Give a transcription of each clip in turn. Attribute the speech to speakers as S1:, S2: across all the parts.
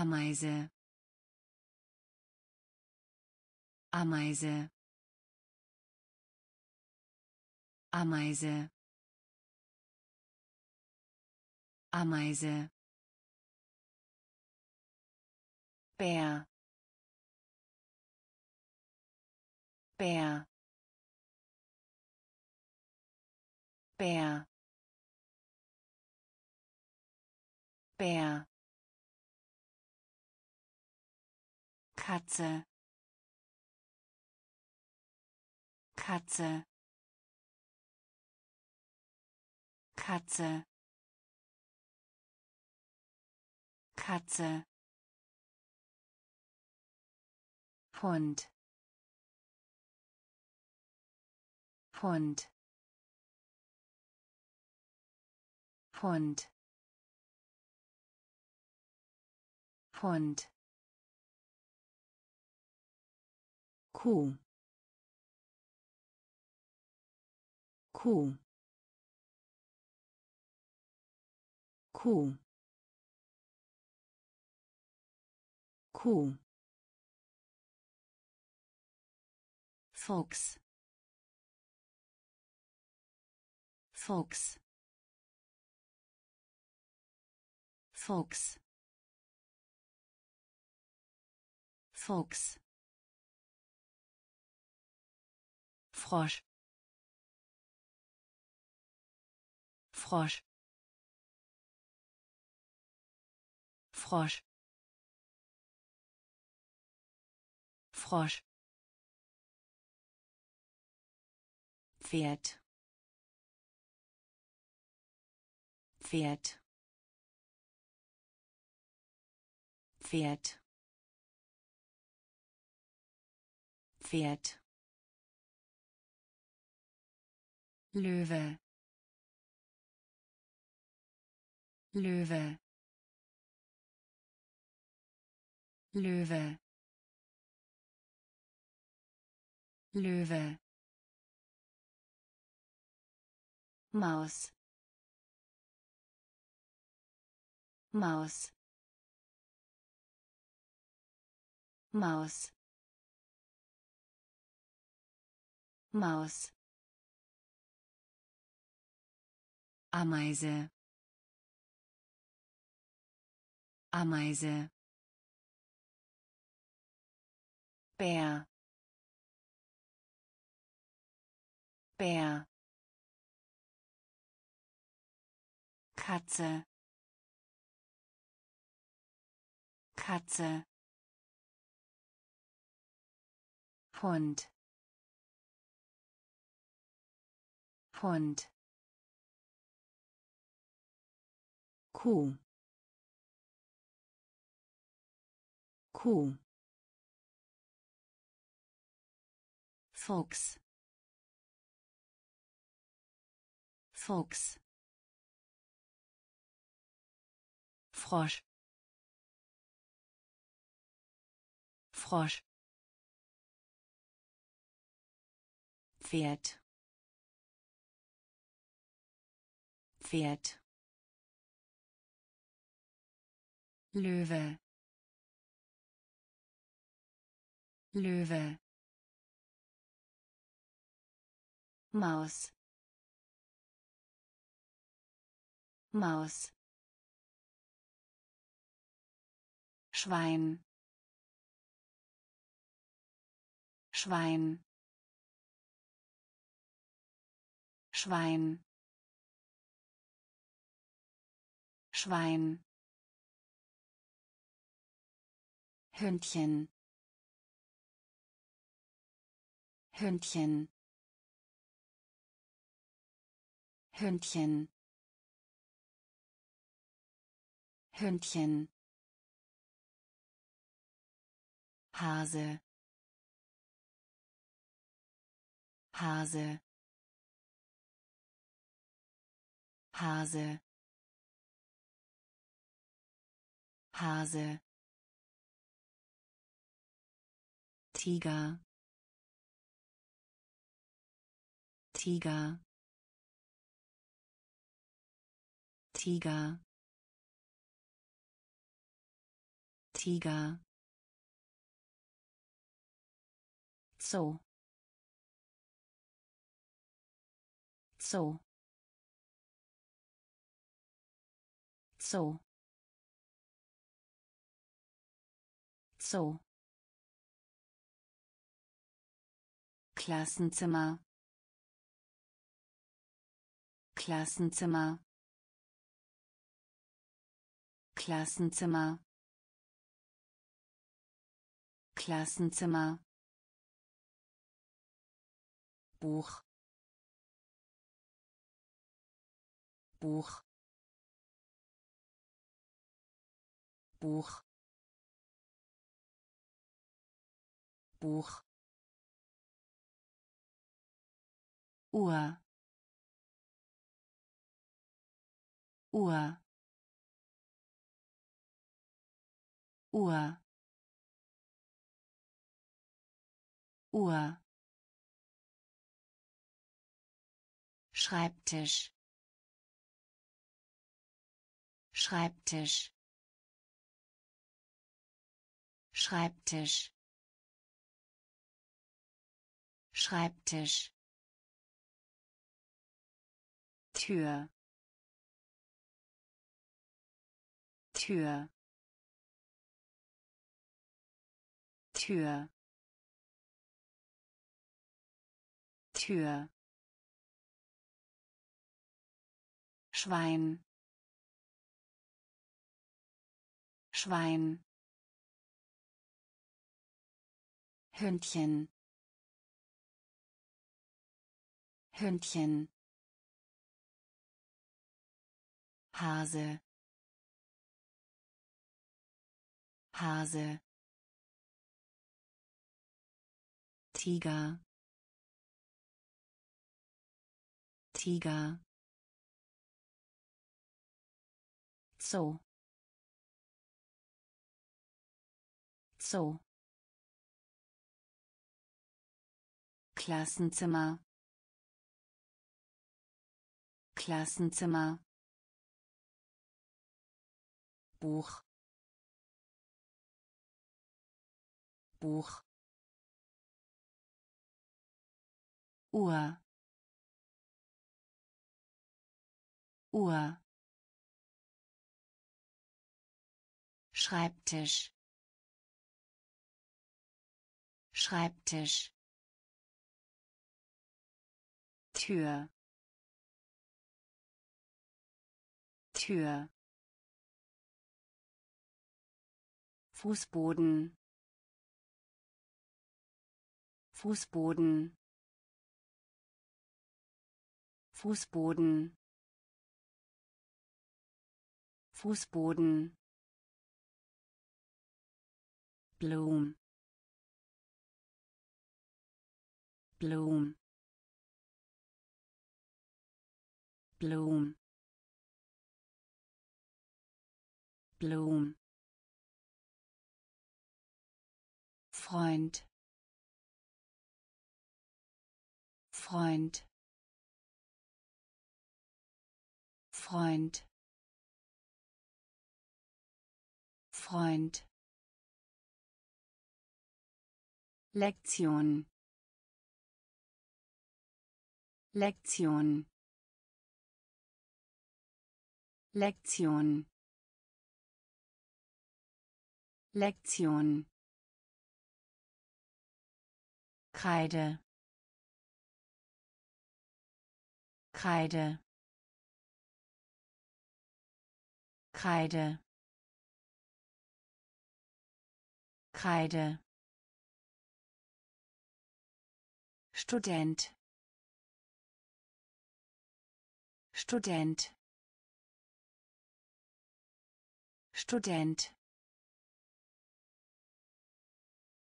S1: Ameise. Ameise. Ameise. Ameise. Bär. Bär. Bär. Bär Katze. Katze. Katze. Katze. Hund. Hund. Hund. Hund Kuh Kuh Kuh Kuh Fuchs Fuchs Fuchs Fuchs Frosch. Frosch. Frosch. Frosch. Pferd. Pferd. Pferd. Pferd Löwe. Löwe. Löwe. Löwe. Maus. Maus. Maus. Maus Ameise. Ameise. Bär. Bär. Katze. Katze. Hund. Hund Kuh. Kuh. Fuchs. Fuchs. Frosch. Frosch. Pferd. Pferd Löwe. Löwe. Maus. Maus. Schwein. Schwein. Schwein. Schwein Hündchen. Hündchen. Hündchen. Hündchen. Hase. Hase. Hase. Hase Tiger. Tiger. Tiger. Tiger. Zoo Zoo Zoo Zoo Klassenzimmer. Klassenzimmer. Klassenzimmer. Klassenzimmer. Buch. Buch. Buch. Buch Uhr. Uhr. Uhr. Uhr. Schreibtisch. Schreibtisch. Schreibtisch. Schreibtisch Tür. Tür. Tür. Tür. Schwein. Schwein. Hündchen. Hündchen Hase Hase Tiger. Tiger. Zoo. Zoo. Klassenzimmer. Klassenzimmer Buch. Buch. Uhr. Uhr. Schreibtisch. Schreibtisch. Tür. Tür Fußboden. Fußboden. Fußboden. Fußboden. Bloom Bloom Bloom Bloom Freund. Freund. Freund. Freund. Lektion. Lektion. Lektion. Lektion Kreide. Kreide. Kreide. Kreide. Student. Student. Student.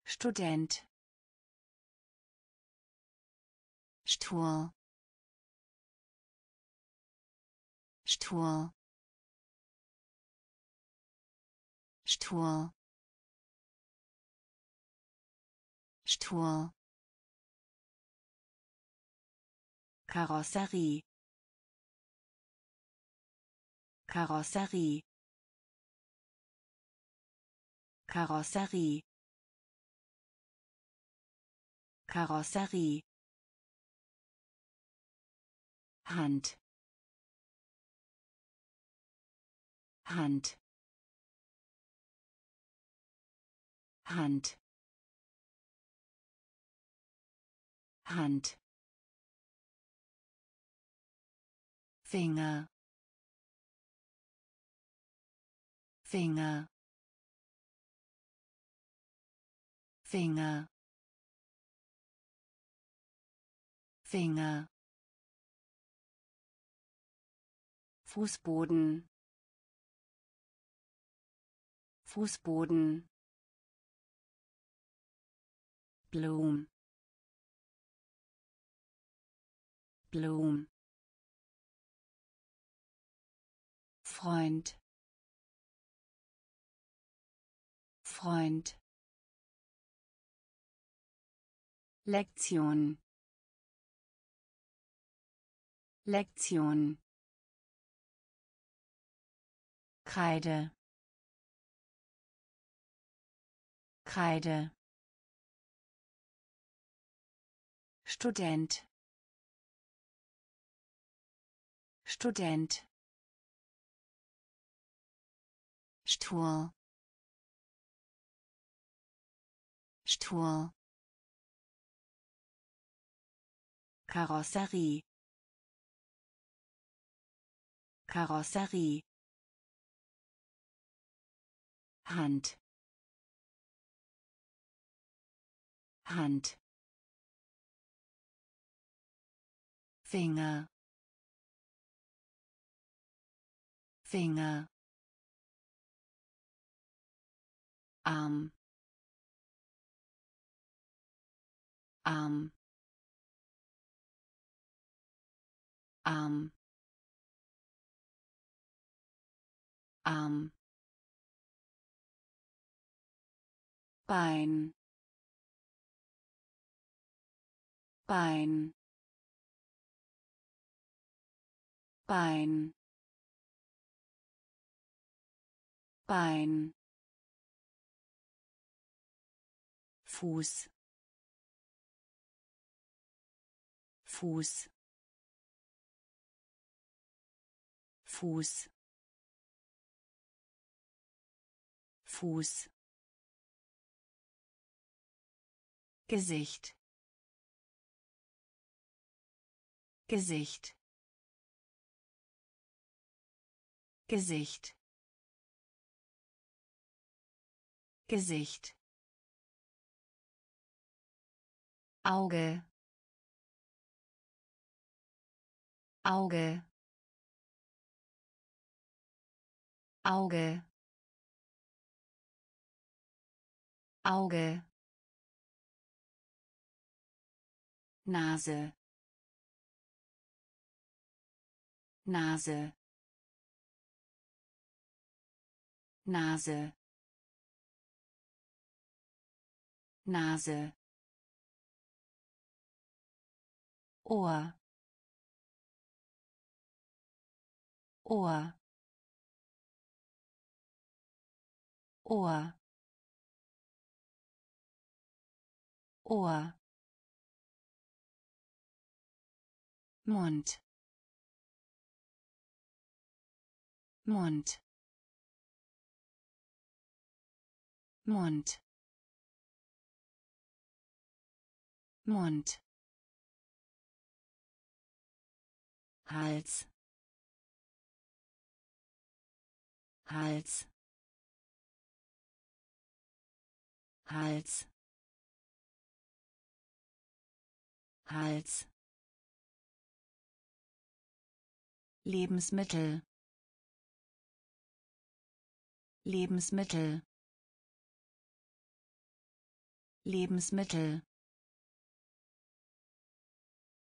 S1: Student Stuhl. Stuhl. Stuhl. Stuhl. Karosserie. Karosserie. Karosserie. Karosserie Hand. Hand. Hand. Hand. Finger. Finger. Finger. Finger Fußboden. Fußboden. Blum Blum Freund. Freund. Lektion. Lektion Kreide. Kreide. Student. Student. Stuhl. Stuhl. Karosserie. Karosserie Hand. Hand. Finger. Finger. Arm. Arm. Arm. Arm Bein. Bein. Bein. Bein. Fuß. Fuß. Fuß. Fuß Gesicht. Gesicht. Gesicht. Gesicht. Auge. Auge. Auge. Auge Nase. Nase. Nase. Nase. Ohr. Ohr. Ohr. Ohr Mund. Mund. Mund. Mund. Hals. Hals. Hals. Hals Lebensmittel. Lebensmittel. Lebensmittel.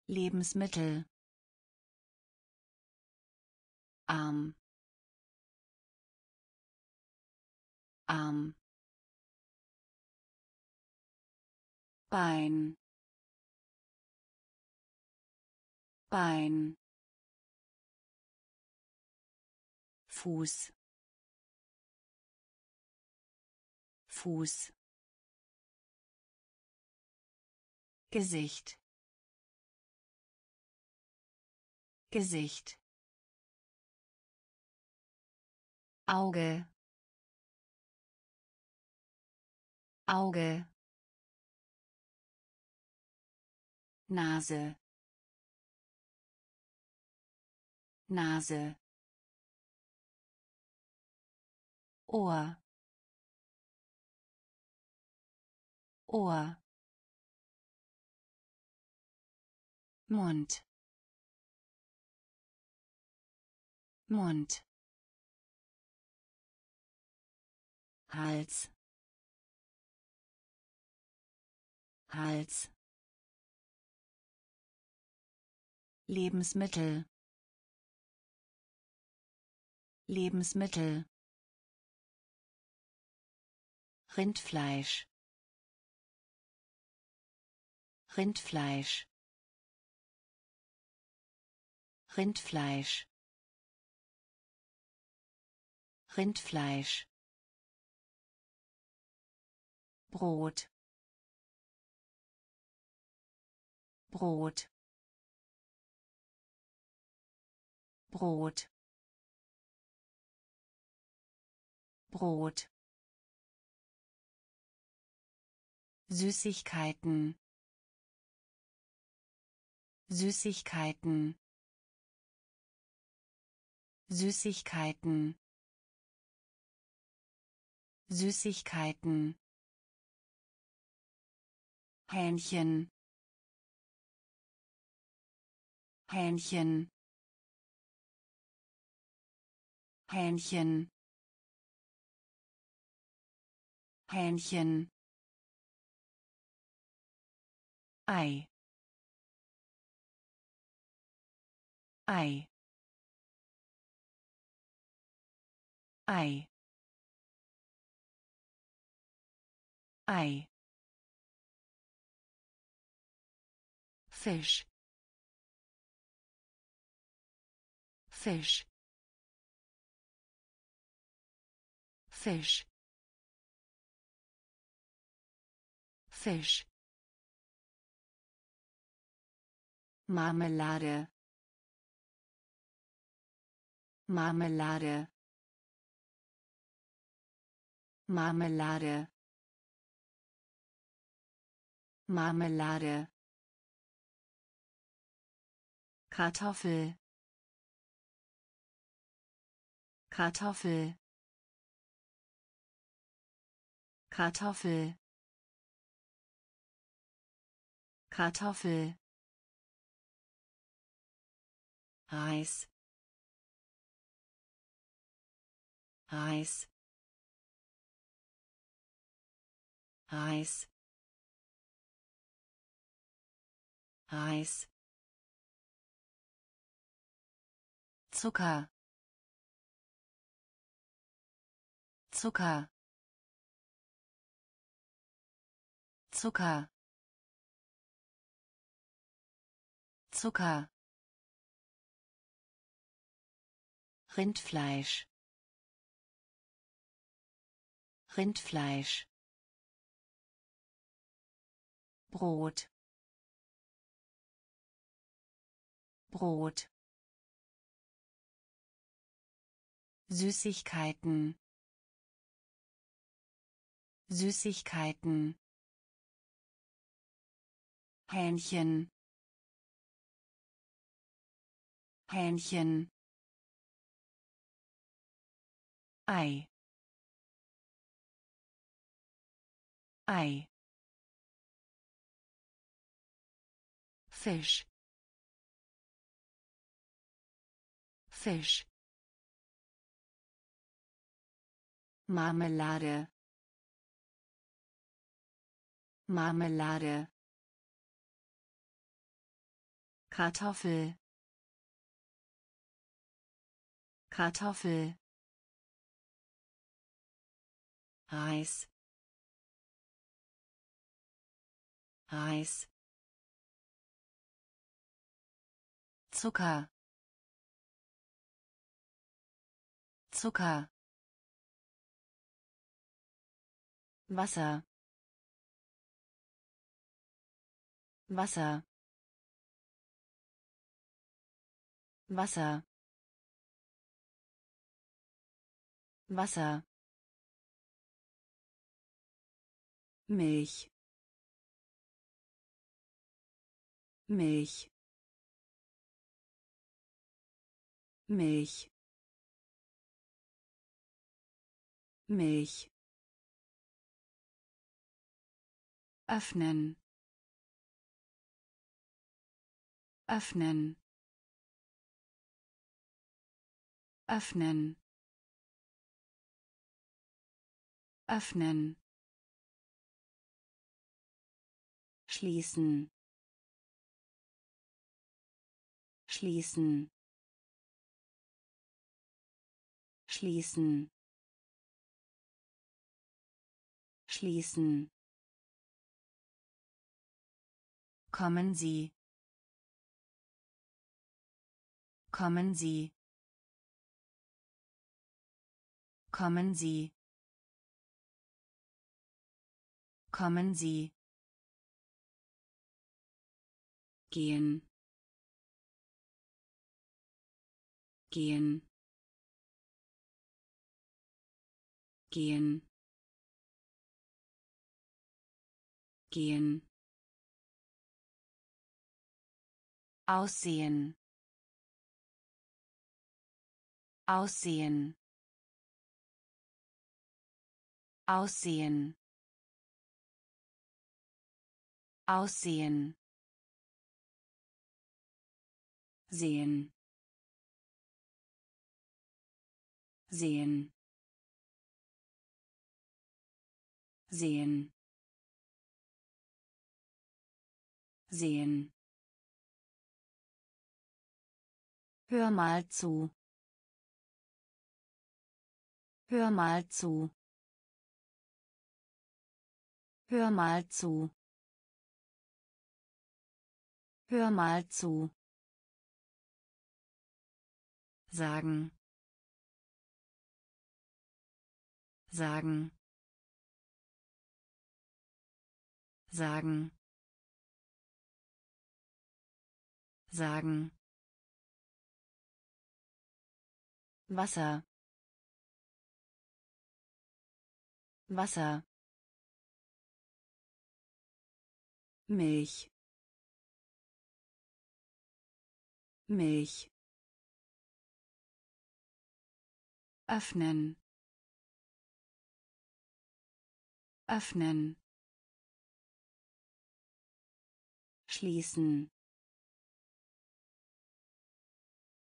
S1: Lebensmittel. Arm. Arm. Bein. Bein Fuß. Fuß. Gesicht. Gesicht. Auge. Auge. Nase. Nase Ohr. Ohr. Mund. Mund. Hals. Hals. Lebensmittel. Lebensmittel Rindfleisch. Rindfleisch. Rindfleisch. Rindfleisch. Brot. Brot. Brot. Brot Süßigkeiten. Süßigkeiten. Süßigkeiten. Süßigkeiten. Hähnchen. Hähnchen. Hähnchen. Hähnchen Ei Ei Ei Ei Fisch Fisch Fisch Fisch Marmelade. Marmelade. Marmelade. Marmelade. Kartoffel. Kartoffel. Kartoffel. Kartoffel Reis. Reis. Reis. Reis. Zucker. Zucker. Zucker. Zucker Rindfleisch. Rindfleisch. Brot. Brot. Süßigkeiten. Süßigkeiten. Hähnchen. Hähnchen Ei. Ei. Fisch Fisch Marmelade. Marmelade. Kartoffel. Kartoffel Reis. Reis. Zucker. Zucker. Wasser. Wasser. Wasser. Wasser Milch. Milch. Milch. Milch. Öffnen. Öffnen. Öffnen. Öffnen schließen schließen. Schließen. Schließen. Kommen Sie. Kommen Sie. Kommen Sie. Kommen Sie gehen. Gehen. Gehen. Gehen. Aussehen. Aussehen. Aussehen. Aussehen sehen sehen sehen sehen Hör mal zu. Hör mal zu. Hör mal zu. Hör mal zu. Sagen. Sagen. Sagen. Sagen. Wasser Wasser Milch Milch öffnen öffnen schließen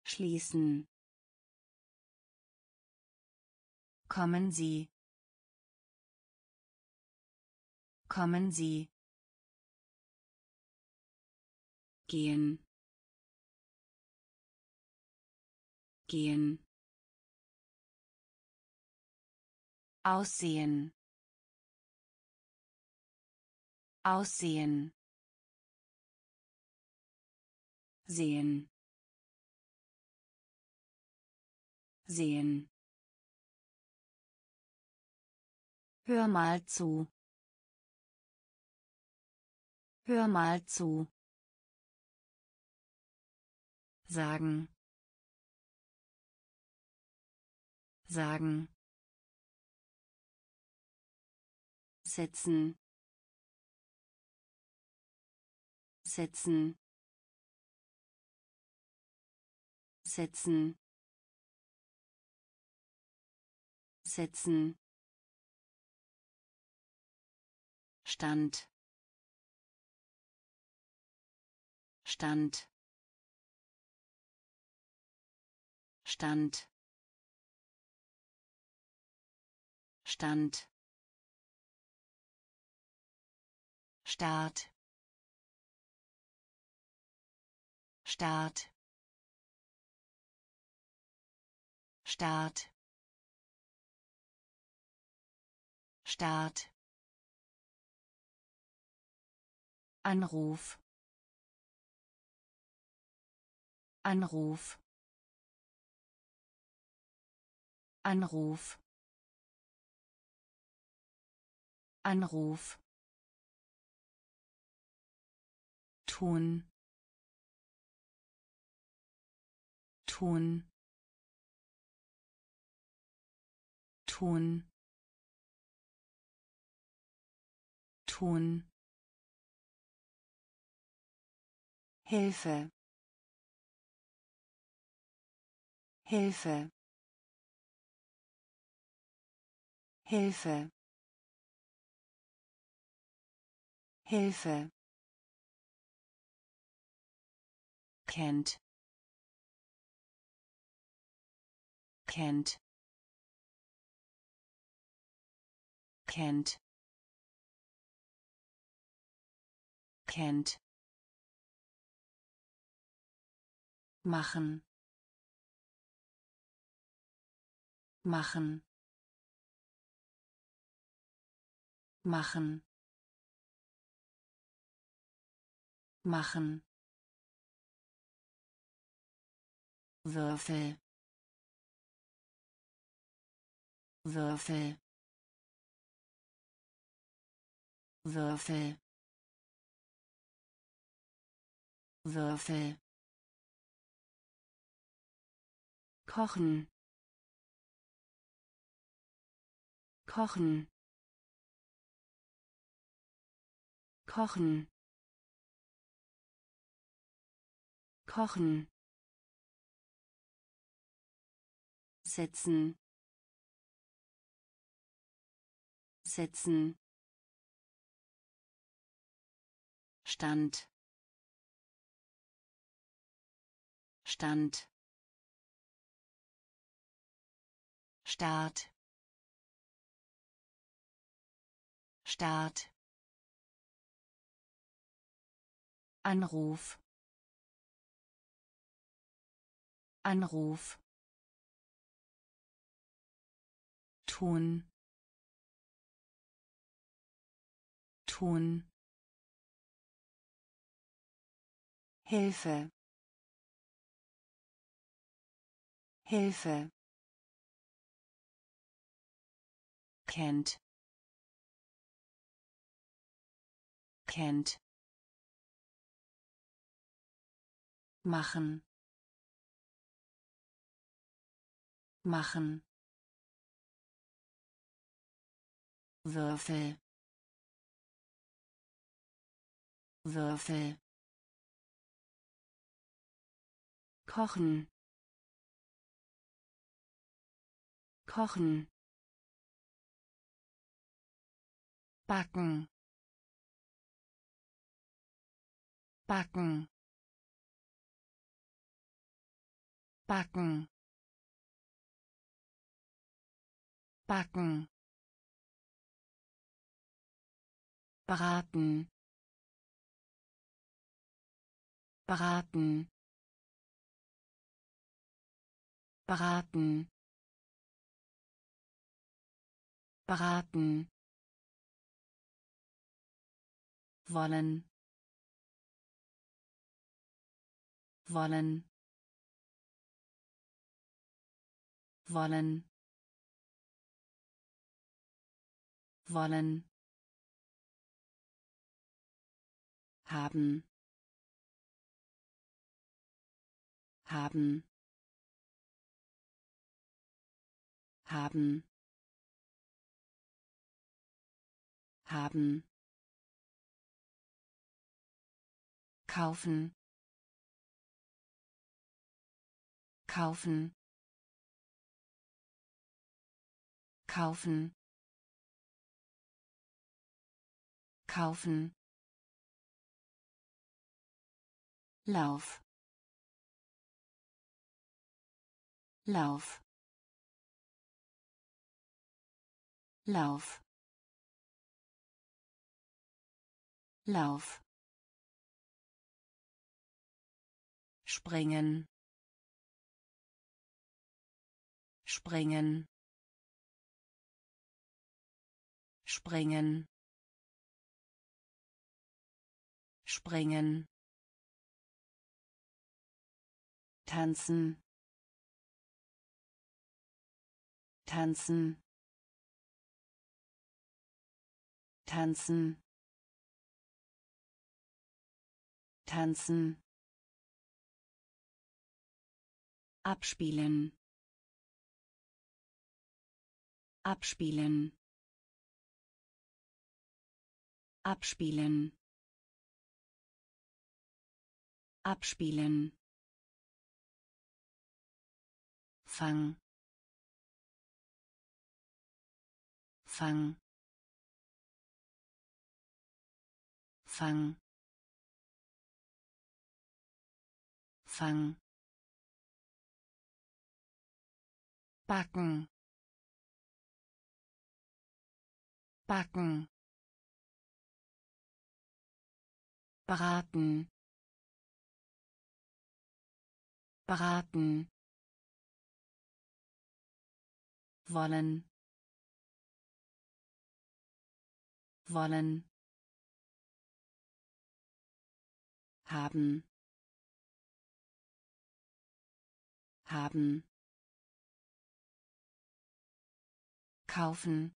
S1: schließen Kommen Sie. Kommen Sie. Gehen. Gehen. Aussehen. Aussehen. Sehen. Sehen. Hör mal zu. Hör mal zu. Sagen. Sagen. Setzen. Setzen. Setzen. Setzen. Stand Stand Stand Stand Start. Start. Start. Start. Anruf. Anruf. Anruf. Anruf tun. Tun. Tun. Tun. Hilfe. Hilfe. Hilfe. Hilfe kennt. Kennt. Kennt. Kennt. Machen. Machen. Machen. Machen Würfel. Würfel. Würfel. Würfel. Kochen. Kochen. Kochen. Kochen setzen. Setzen. Stand. Stand. Start. Start. Anruf. Anruf tun. Tun. Hilfe. Hilfe. Kennt kennt machen. Machen Würfel. Würfel. Kochen. Kochen. Backen. Backen. Backen. Backen braten braten braten braten wollen. Wollen. Wollen. Wollen haben. Haben. Haben. Haben. Kaufen. Kaufen. Kaufen. Kaufen Lauf. Lauf. Lauf. Lauf. Springen. Springen. Springen. Springen tanzen. Tanzen. Tanzen. Tanzen. Abspielen. Abspielen. Abspielen. Abspielen Fang. Fang. Fang. Fang. Backen. Backen. Braten. Braten. Wollen. Wollen. Haben. Haben. Kaufen.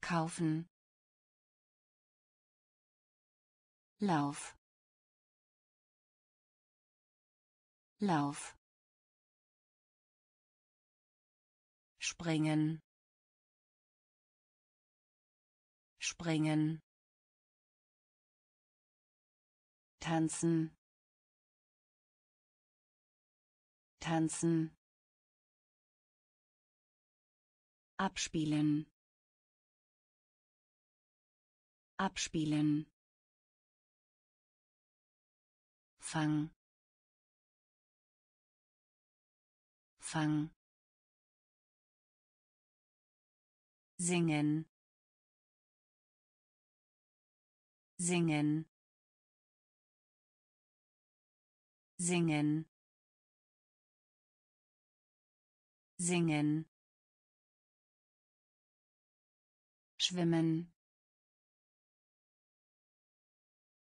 S1: Kaufen. Lauf. Lauf springen. Springen. Tanzen. Tanzen. Abspielen. Abspielen. Fang. Fang. Singen. Singen. Singen. Singen. Schwimmen.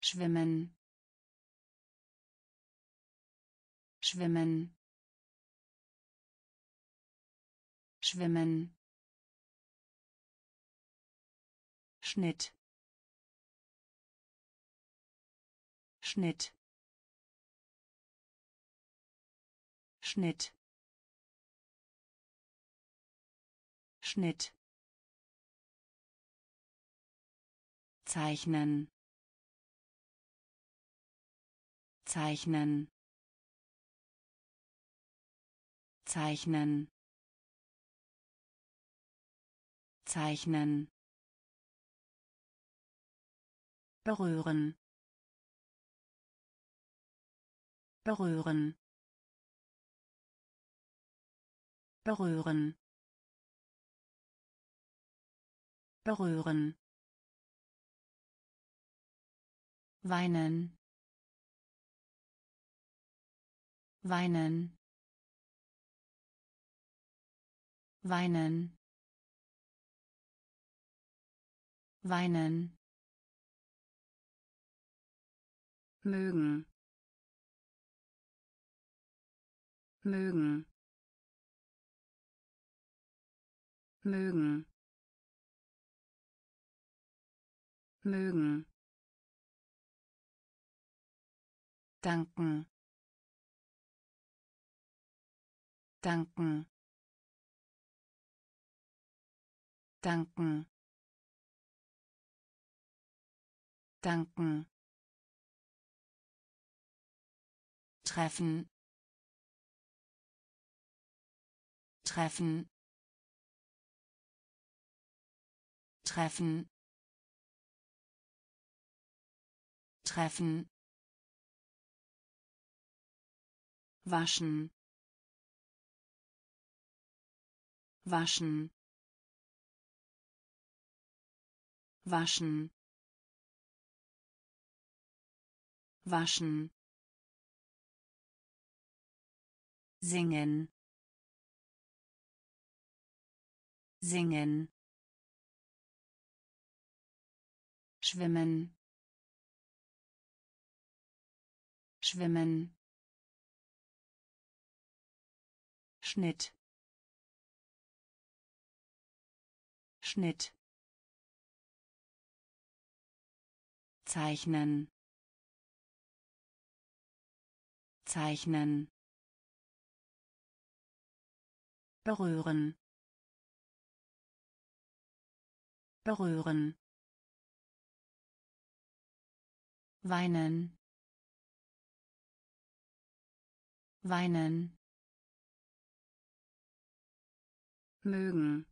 S1: Schwimmen. Schwimmen. Schwimmen Schnitt. Schnitt. Schnitt. Schnitt. Zeichnen. Zeichnen. Zeichnen. Zeichnen berühren. Berühren. Berühren. Berühren. Weinen. Weinen. Weinen. Weinen mögen. Mögen. Mögen. Mögen. Danken. Danken. Danken. Danken treffen. Treffen. Treffen. Treffen. Waschen. Waschen. Waschen. Waschen singen. Singen. Schwimmen. Schwimmen. Schnitt. Schnitt. Zeichnen. Zeichnen berühren. Berühren. Weinen. Weinen. Mögen.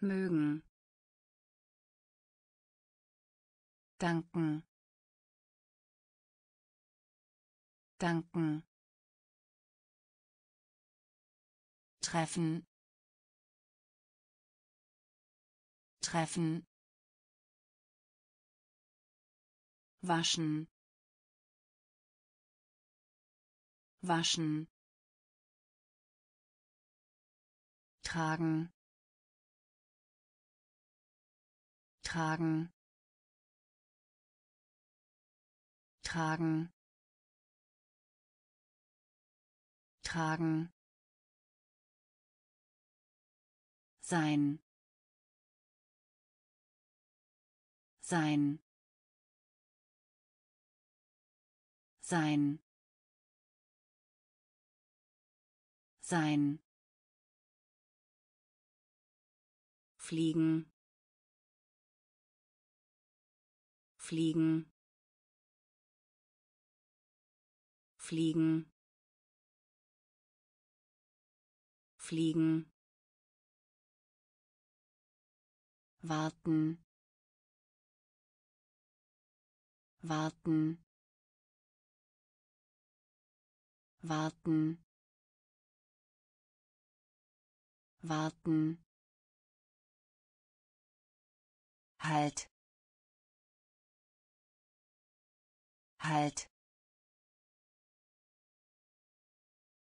S1: Mögen. Danken. Danken treffen. Treffen. Waschen. Waschen. Tragen. Tragen. Tragen. Tragen sein. Sein. Sein. Sein. Fliegen. Fliegen. Fliegen. Fliegen warten. Warten. Warten. Warten. Halt. Halt.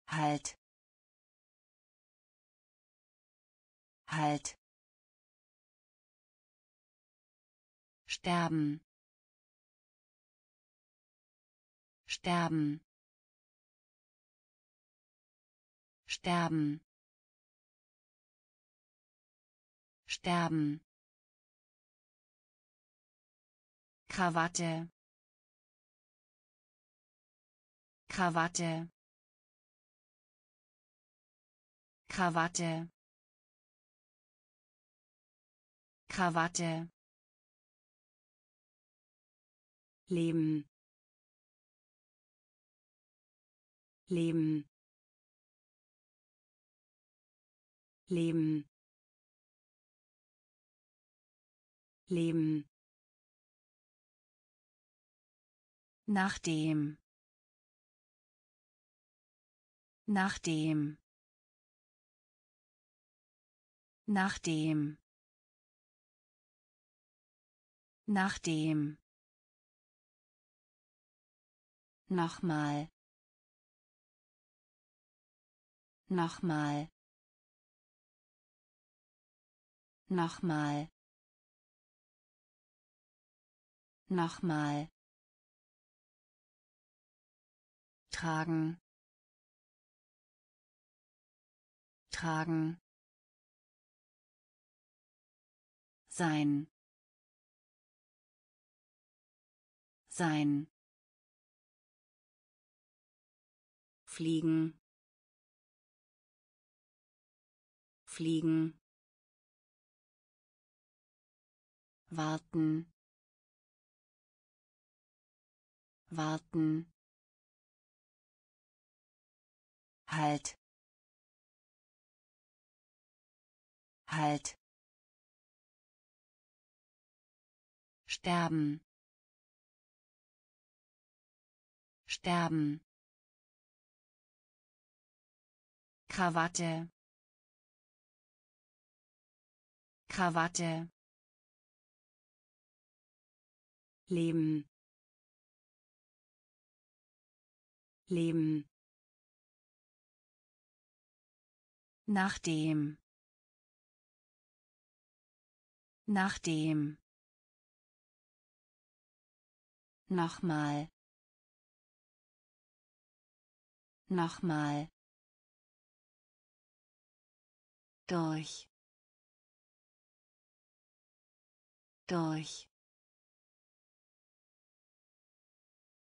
S1: Halt. Halt sterben. Sterben. Sterben. Sterben. Krawatte. Krawatte. Krawatte. Krawatte Leben Leben Leben Leben Nachdem. Nachdem. Nachdem. Nachdem. Nochmal. Nochmal. Nochmal. Nochmal. tragen tragen sein sein fliegen. Fliegen. Warten. Warten. Halt. Halt. Sterben. Sterben Krawatte Krawatte Leben Leben Nachdem. Nachdem. Nochmal. Nochmal. Durch. Durch.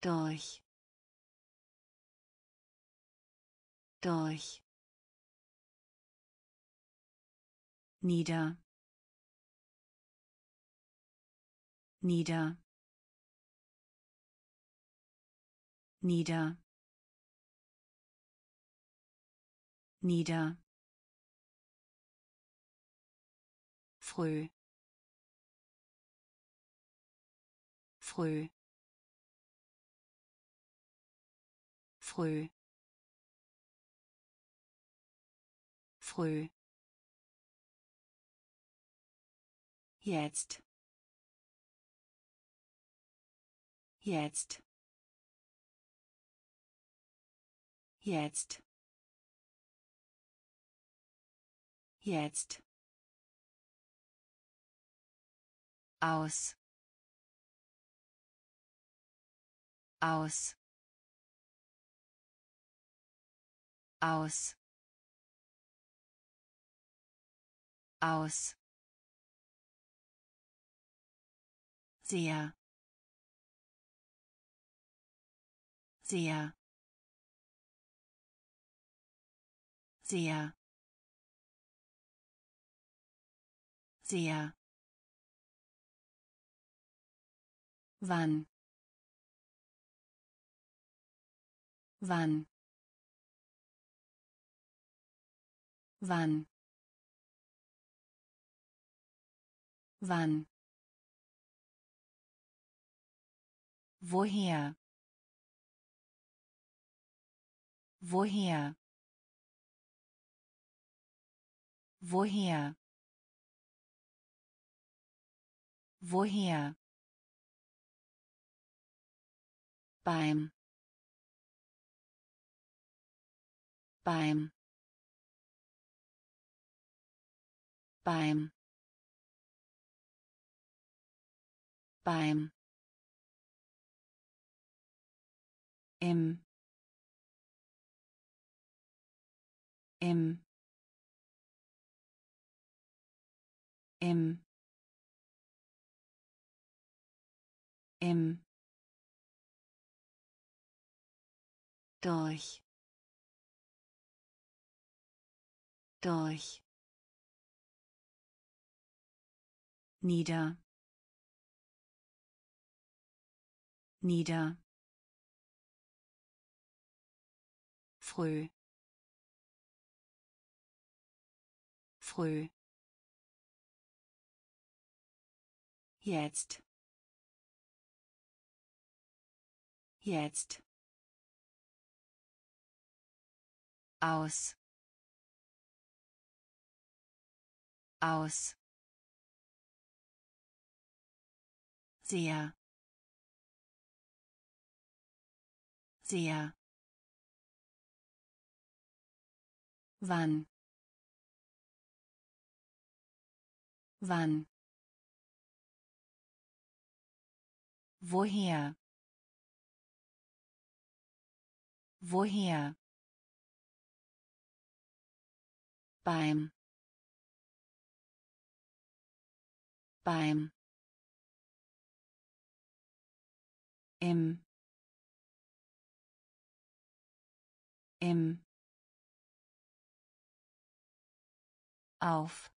S1: Durch. Durch. Nieder. Nieder. Nieder. Nieder früh früh früh früh Jetzt. Jetzt. Jetzt. Jetzt. Aus. Aus. Aus. Aus. Sehr. Sehr. Sehr. Sehr wann wann wann wann Woher? Woher? Woher? Woher? Beim. Beim. Beim. Beim. Im. Im. Im. Im durch. Durch. Nieder. Nieder. Früh. Früh. Jetzt. Jetzt aus. Aus. Sehr. Sehr. Wann? Wann? Woher? Woher beim. Beim. Im. Im. Auf.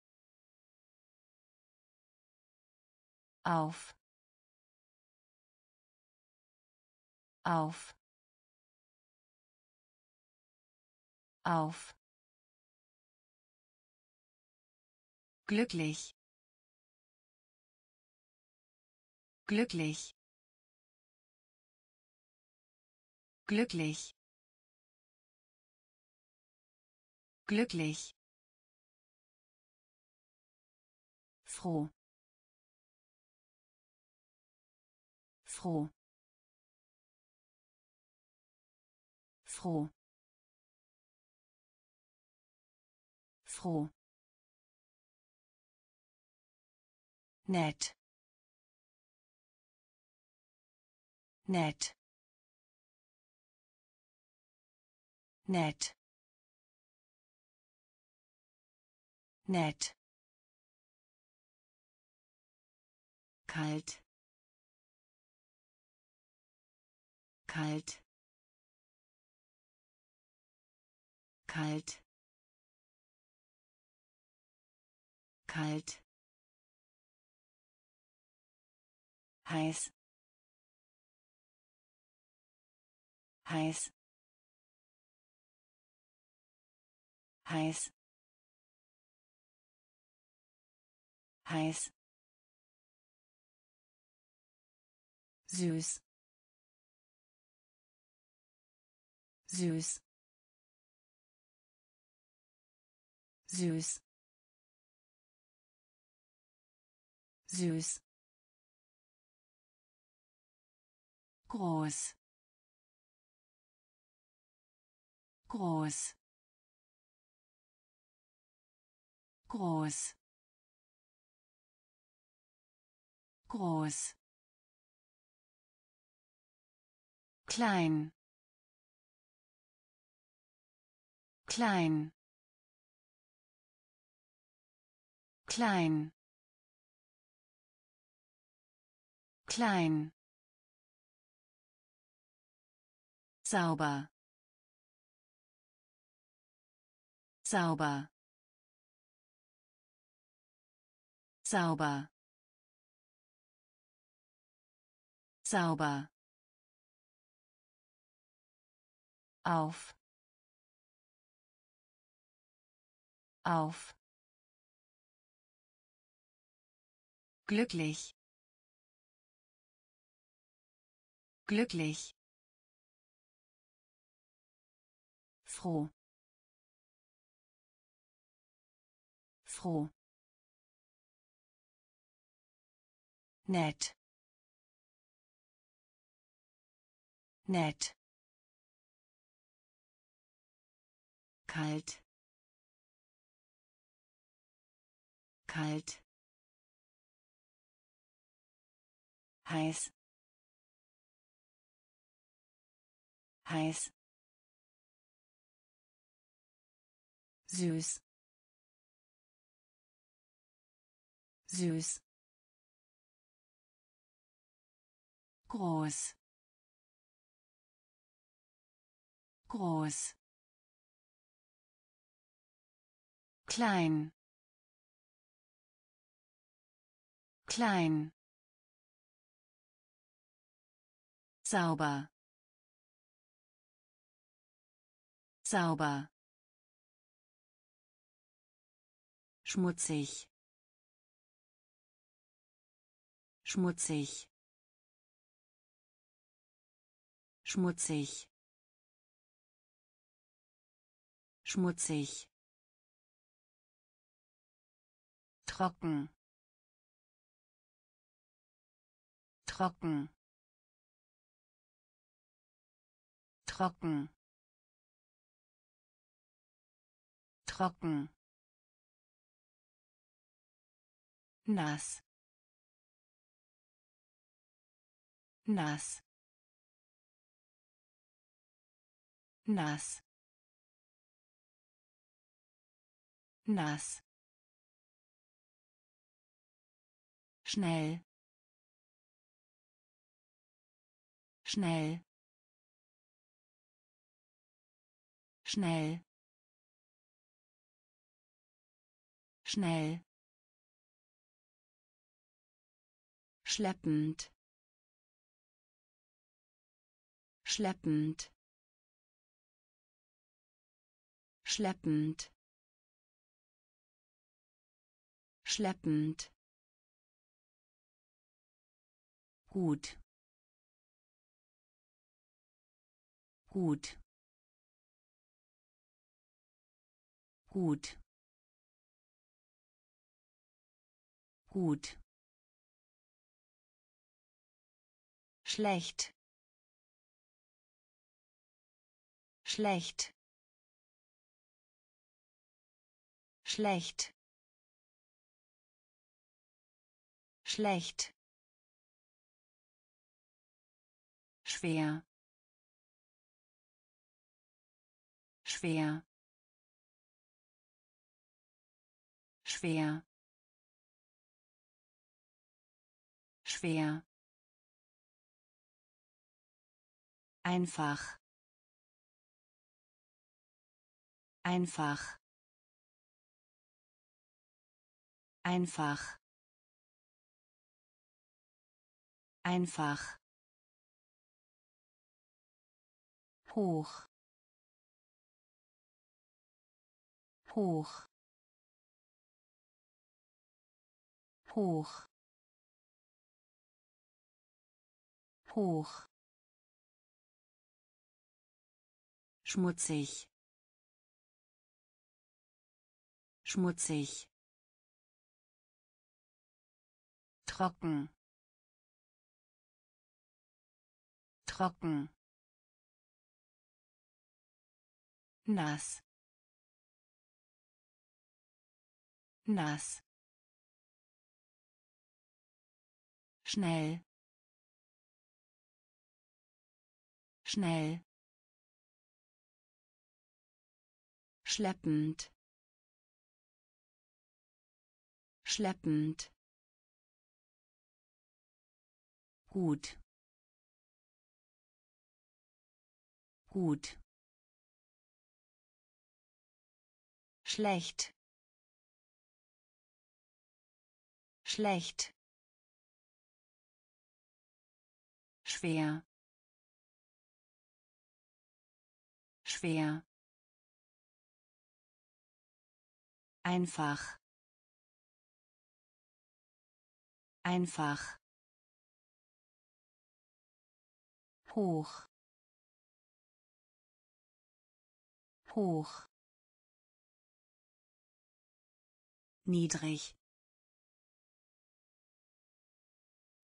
S1: Auf. Auf. Auf glücklich. Glücklich. Glücklich. Glücklich. Froh. Froh. Froh. Froh nett nett nett nett kalt. Kalt. Kalt. Kalt heiß. Heiß. Heiß. Heiß. Süß. Süß. Süß. Süß groß. Groß. Groß. Groß. Klein. Klein. Klein. Klein sauber. Sauber. Sauber. Sauber. Auf. Auf. Glücklich. Glücklich froh. Froh. Nett. Nett. Kalt. Kalt. Heiß. Heiß süß. Süß. Groß. Groß. Klein. Klein. Sauber. Sauber schmutzig. Schmutzig. Schmutzig. Schmutzig. Trocken. Trocken. Trocken. Trocken nass. Nass. Nass. Nass. Schnell. Schnell. Schnell. Schnell schleppend. Schleppend. Schleppend. Schleppend. Gut. Gut. Gut. Gut schlecht. Schlecht. Schlecht. Schlecht. Schwer. Schwer. Schwer. Schwer einfach. Einfach. Einfach. Einfach. Hoch. Hoch. Hoch. Hoch schmutzig. Schmutzig. Trocken. Trocken. Nass. Nass. Schnell. Schnell schleppend. Schleppend. Gut. Gut. Schlecht. Schlecht. Schwer. Schwer einfach. Einfach. Hoch. Hoch. Niedrig.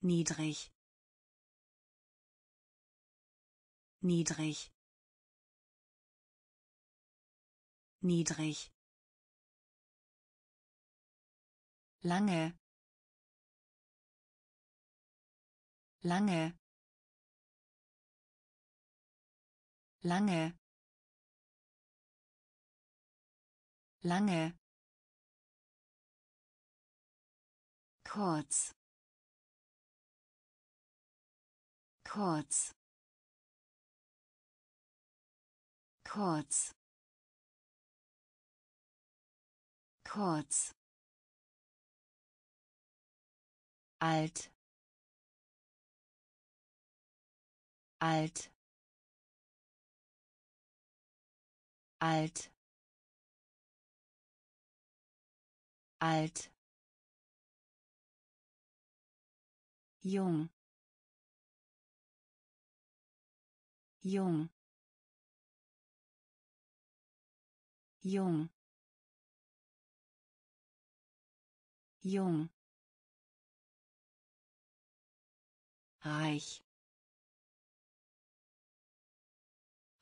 S1: Niedrig. Niedrig. Niedrig lange. Lange. Lange. Lange. Kurz. Kurz. Kurz. Kurz alt alt alt alt. Jung. Jung. Jung. Jung reich.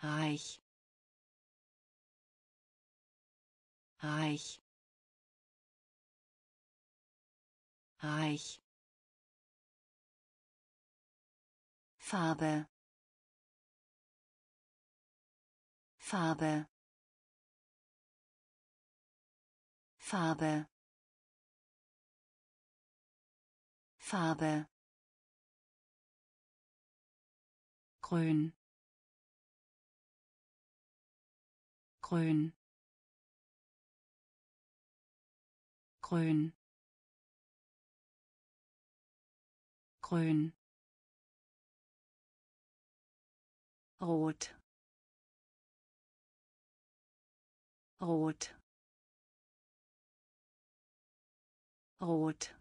S1: Reich. Reich. Reich. Farbe. Farbe. Farbe. Farbe grün. Grün. Grün. Grün. Rot. Rot. Rot.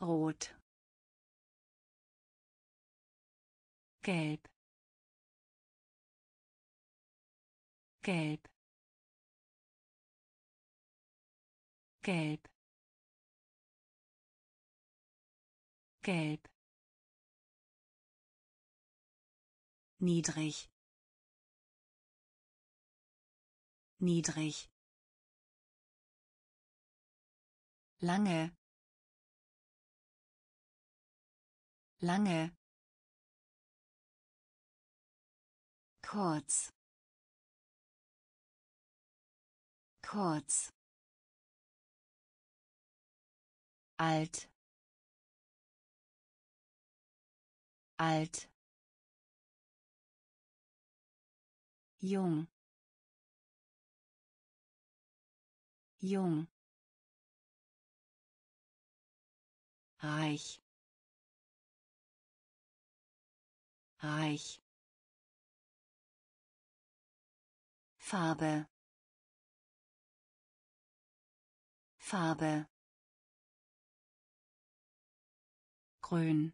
S1: Rot gelb. Gelb. Gelb. Gelb. Niedrig. Niedrig. Lange. Lange kurz kurz alt. Alt. Jung. Jung. Reich. Reich Farbe. Farbe. Grün.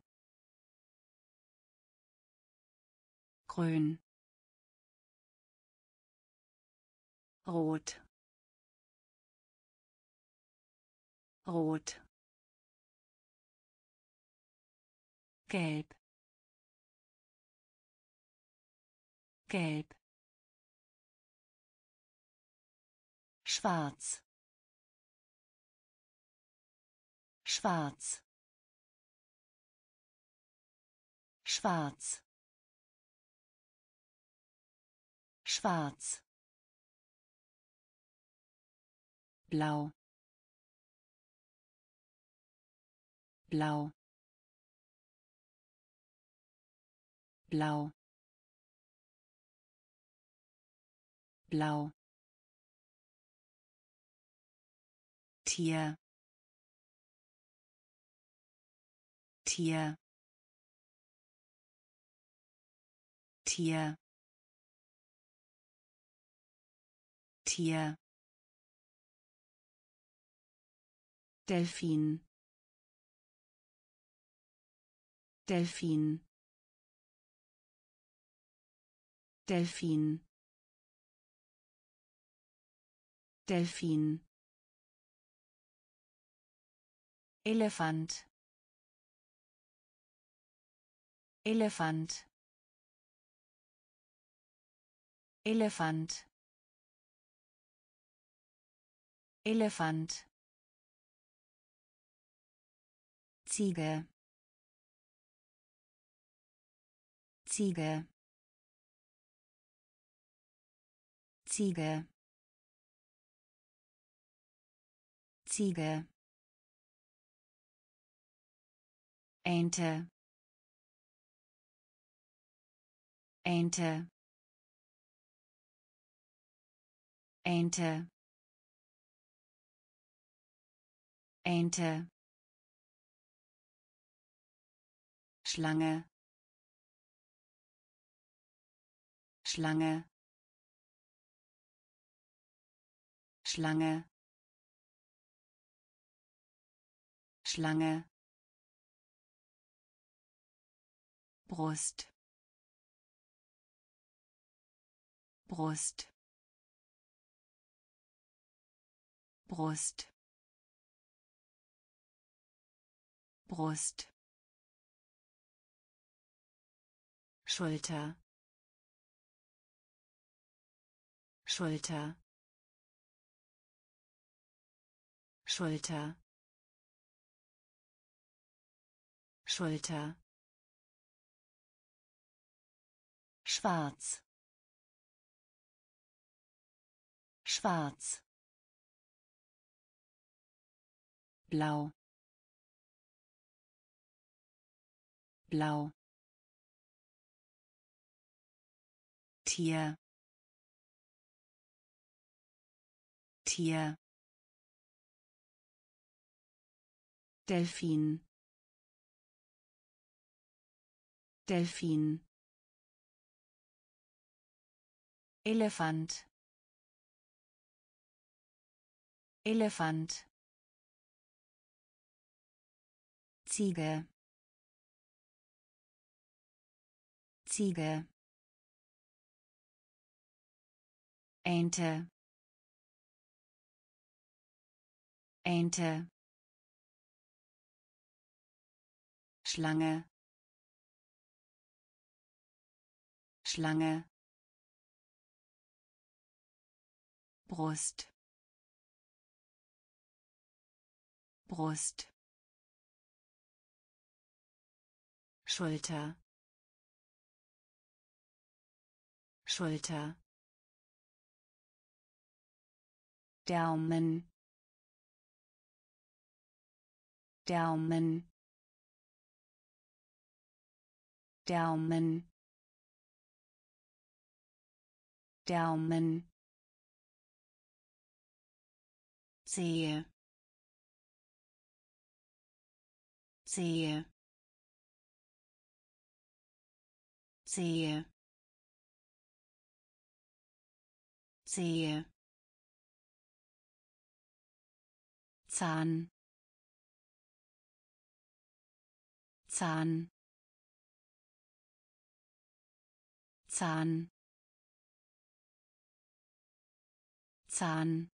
S1: Grün. Rot. Rot. Gelb. Gelb schwarz. Schwarz. Schwarz. Schwarz. Blau. Blau. Blau. Blau Tier. Tier. Tier. Tier. Delfin. Delfin. Delfin. Delfin Elefant. Elefant. Elefant. Elefant. Ziege. Ziege. Ziege. Ziege Ente. Ente. Ente. Ente. Schlange. Schlange. Schlange. Schlange Brust. Brust. Brust. Brust. Schulter. Schulter. Schulter. Schulter schwarz. Schwarz. Blau. Blau. Tier. Tier. Delfin. Delfin Elefant. Elefant. Ziege. Ziege. Ente. Ente. Schlange. Schlange Brust. Brust. Schulter. Schulter. Daumen. Daumen. Daumen. Daumen sehe. Sehe. Sehe. Sehe. Zahn. Zahn. Zahn. Zahn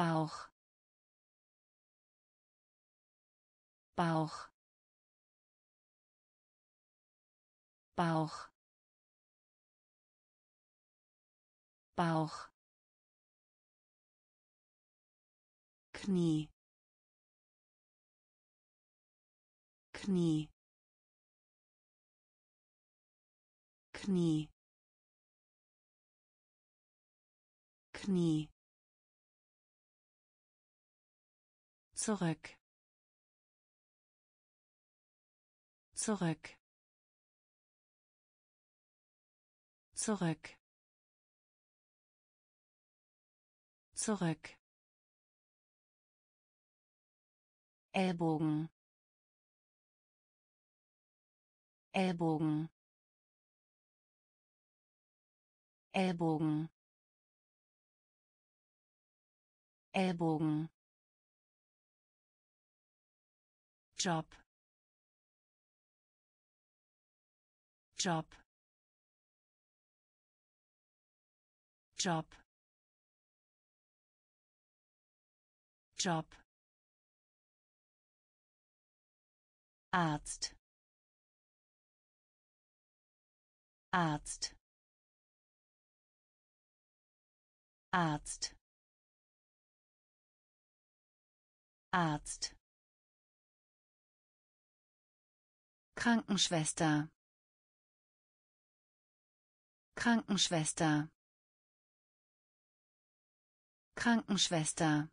S1: Bauch. Bauch. Bauch. Bauch. Knie. Knie. Knie. Knie zurück. Zurück. Zurück. Zurück. Ellbogen. Ellbogen. Ellbogen. Ellbogen Job. Job. Job. Job. Arzt. Arzt. Arzt. Arzt Krankenschwester. Krankenschwester. Krankenschwester.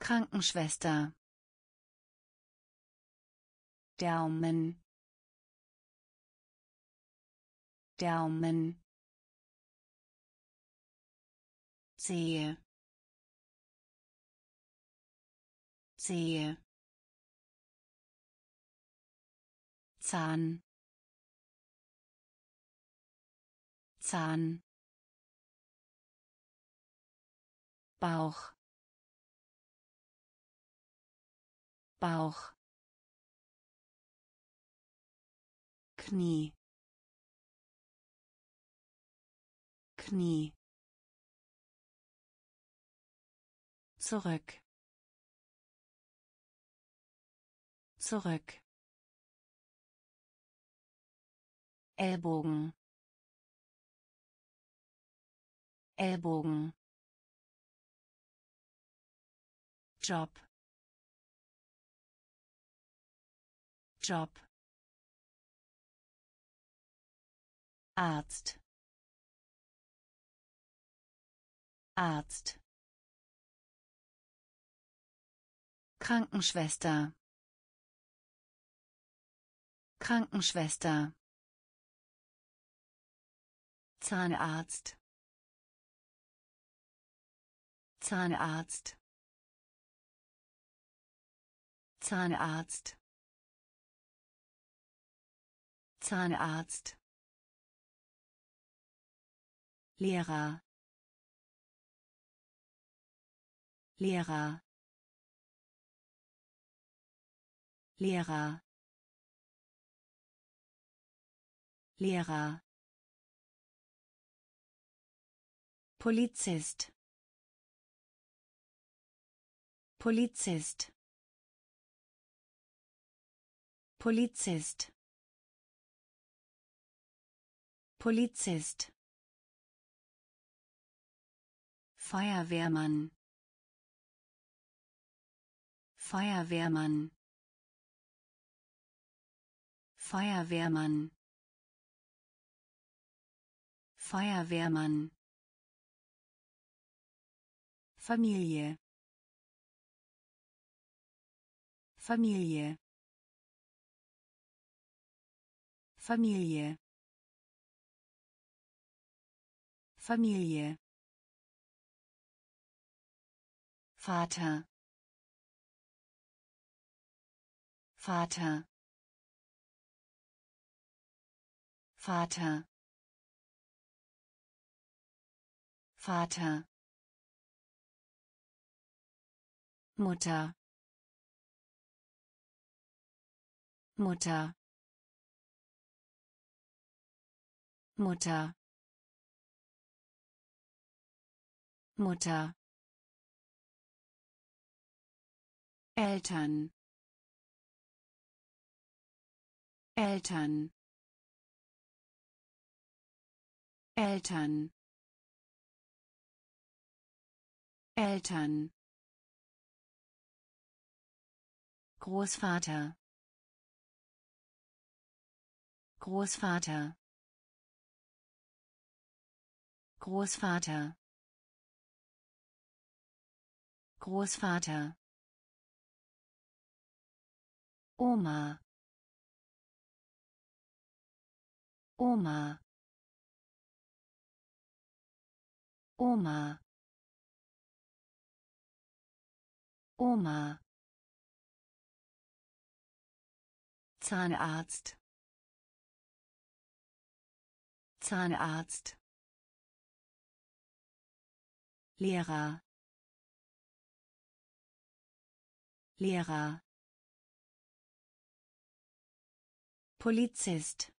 S1: Krankenschwester. Daumen. Daumen. Sehe. Sehe Zahn. Zahn. Bauch. Bauch. Knie. Knie. Zurück. Zurück Ellbogen. Ellbogen. Job. Job. Arzt. Arzt. Krankenschwester. Krankenschwester Zahnarzt. Zahnarzt. Zahnarzt. Zahnarzt. Lehrer. Lehrer. Lehrer. Lehrer Polizist. Polizist. Polizist. Polizist. Feuerwehrmann. Feuerwehrmann. Feuerwehrmann. Feuerwehrmann Familie. Familie. Familie. Familie. Vater. Vater. Vater. Vater Mutter. Mutter. Mutter. Mutter. Eltern. Eltern. Eltern. Eltern Großvater. Großvater. Großvater. Großvater. Oma. Oma. Oma. Oma Zahnarzt. Zahnarzt. Lehrer. Lehrer. Polizist.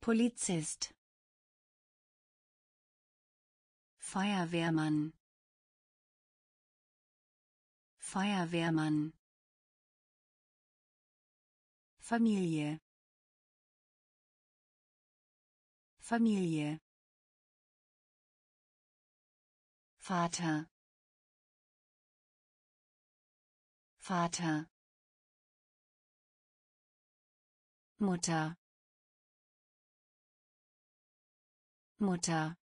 S1: Polizist. Feuerwehrmann. Feuerwehrmann Familie. Familie. Vater. Vater. Mutter. Mutter.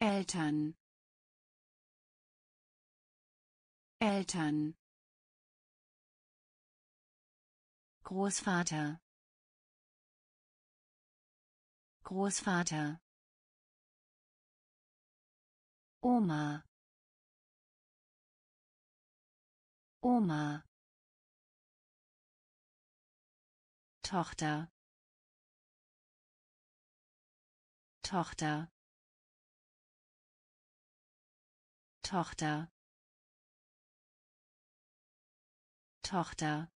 S1: Eltern. Eltern Großvater. Großvater. Oma. Oma. Tochter. Tochter. Tochter. Tochter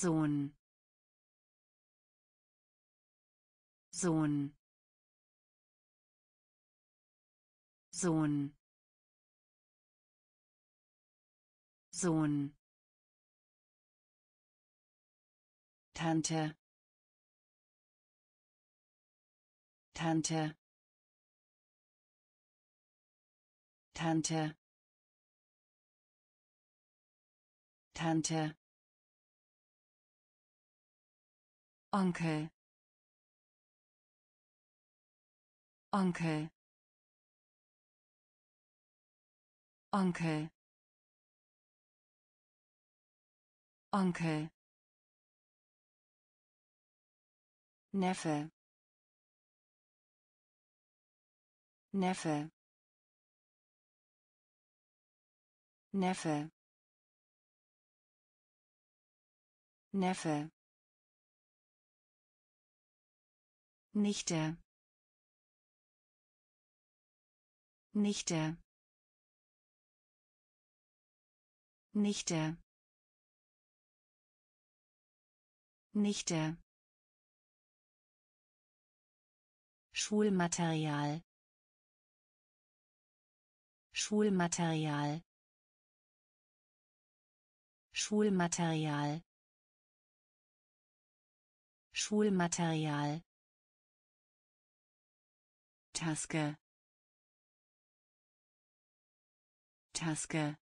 S1: Sohn. Sohn. Sohn. Sohn. Tante. Tante. Tante. Tante Onkel Onkel Onkel Onkel Neffe Neffe Neffe Neffe Nichte. Nichte. Nichte. Nichte. Schulmaterial. Schulmaterial. Schulmaterial. Schulmaterial Taske. Taske.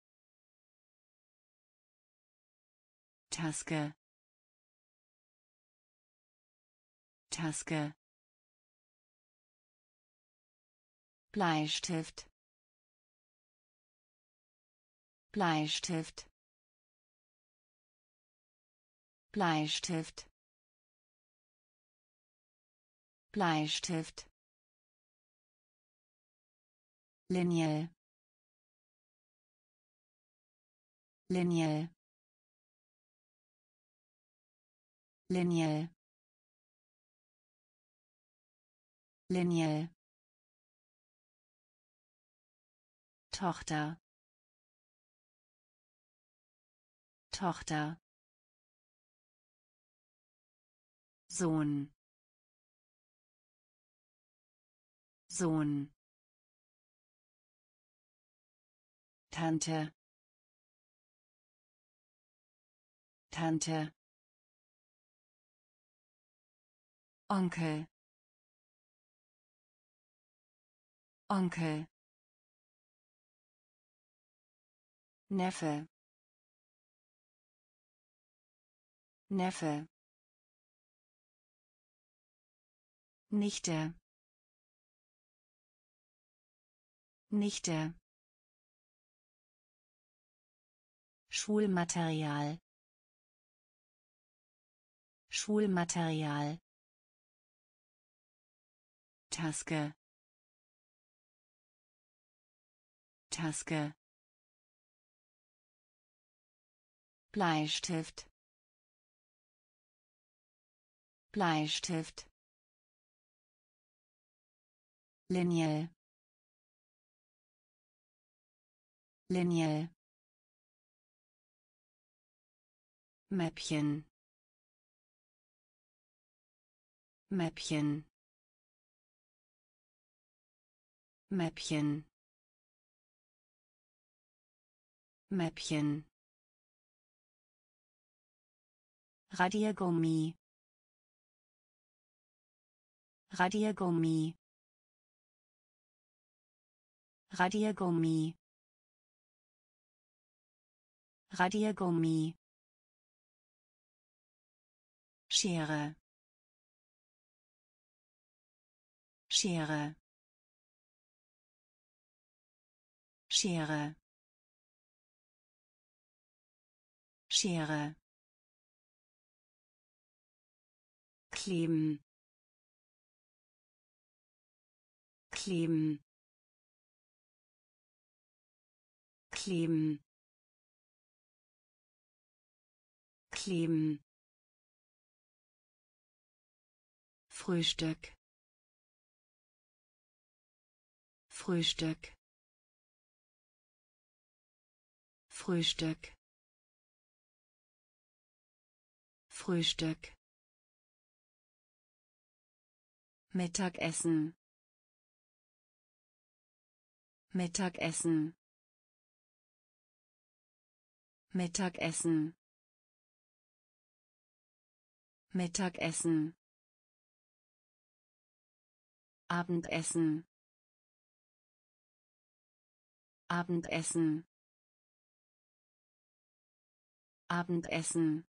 S1: Taske. Taske. Bleistift. Bleistift. Bleistift. Bleistift Linie Linie Linie Linie Tochter. Tochter. Sohn. Sohn Tante. Tante. Onkel. Onkel. Neffe. Neffe. Nichte. Nichte Schulmaterial. Schulmaterial. Taske. Taske. Bleistift. Bleistift. Linie Linie Mäppchen. Mäppchen. Mäppchen. Mäppchen. Radiergummi. Radiergummi. Radiergummi. Radiergummi Schere. Schere. Schere. Schere. Kleben. Kleben. Kleben. Kleben Frühstück. Frühstück. Frühstück. Frühstück. Mittagessen. Mittagessen. Mittagessen. Mittagessen Abendessen. Abendessen. Abendessen.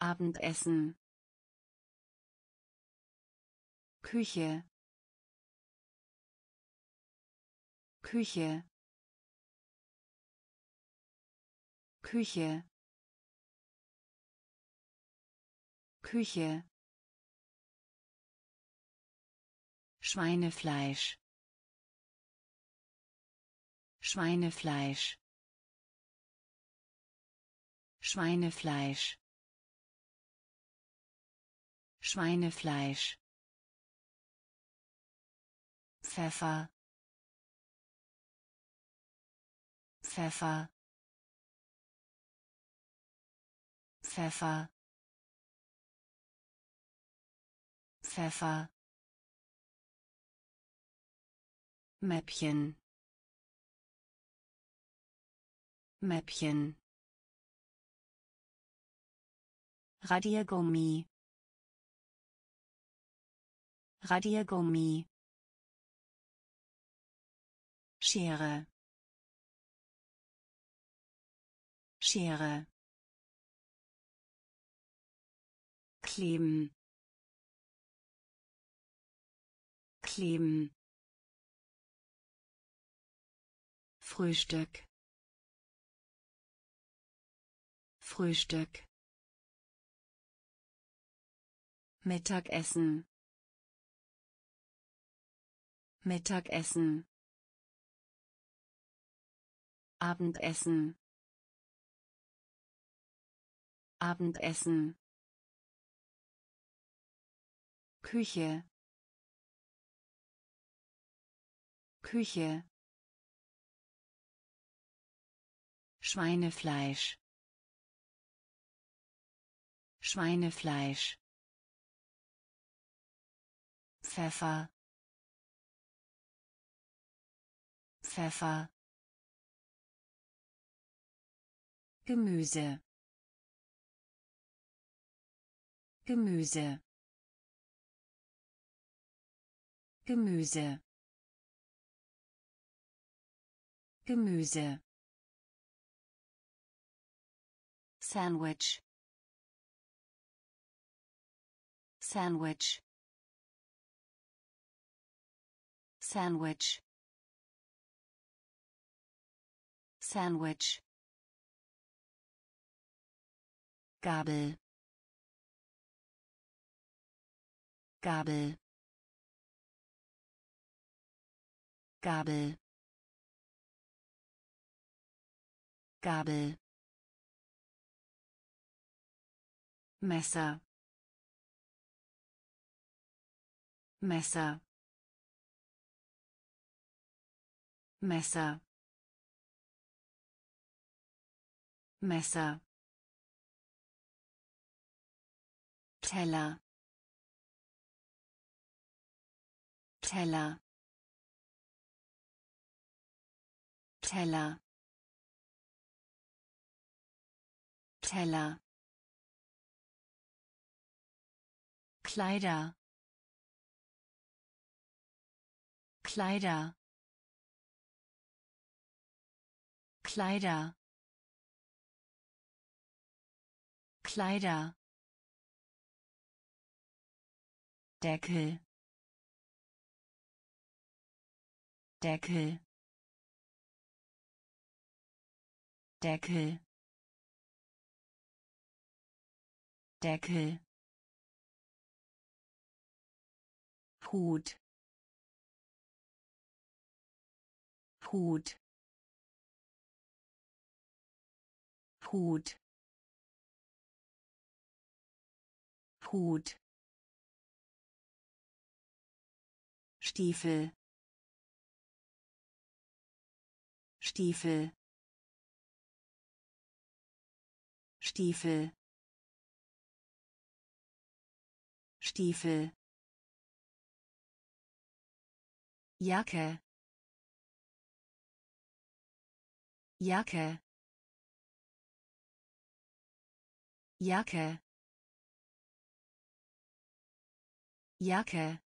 S1: Abendessen. Küche. Küche. Küche. Küche Schweinefleisch. Schweinefleisch. Schweinefleisch. Schweinefleisch. Pfeffer. Pfeffer. Pfeffer. Pfeffer Mäppchen. Mäppchen. Radiergummi. Radiergummi. Schere. Schere. Kleben. Kleben Frühstück. Frühstück. Mittagessen. Mittagessen. Abendessen. Abendessen. Küche. Küche Schweinefleisch. Schweinefleisch. Pfeffer. Pfeffer. Gemüse. Gemüse. Gemüse. Gemüse Sandwich. Sandwich. Sandwich. Sandwich. Gabel. Gabel. Gabel. Gabel Messer. Messer. Messer. Messer. Teller. Teller. Teller. Teller Kleider. Kleider. Kleider. Kleider. Deckel. Deckel. Deckel. Deckel Hut. Hut. Hut. Hut. Stiefel. Stiefel. Stiefel. Stiefel Jacke. Jacke. Jacke. Jacke.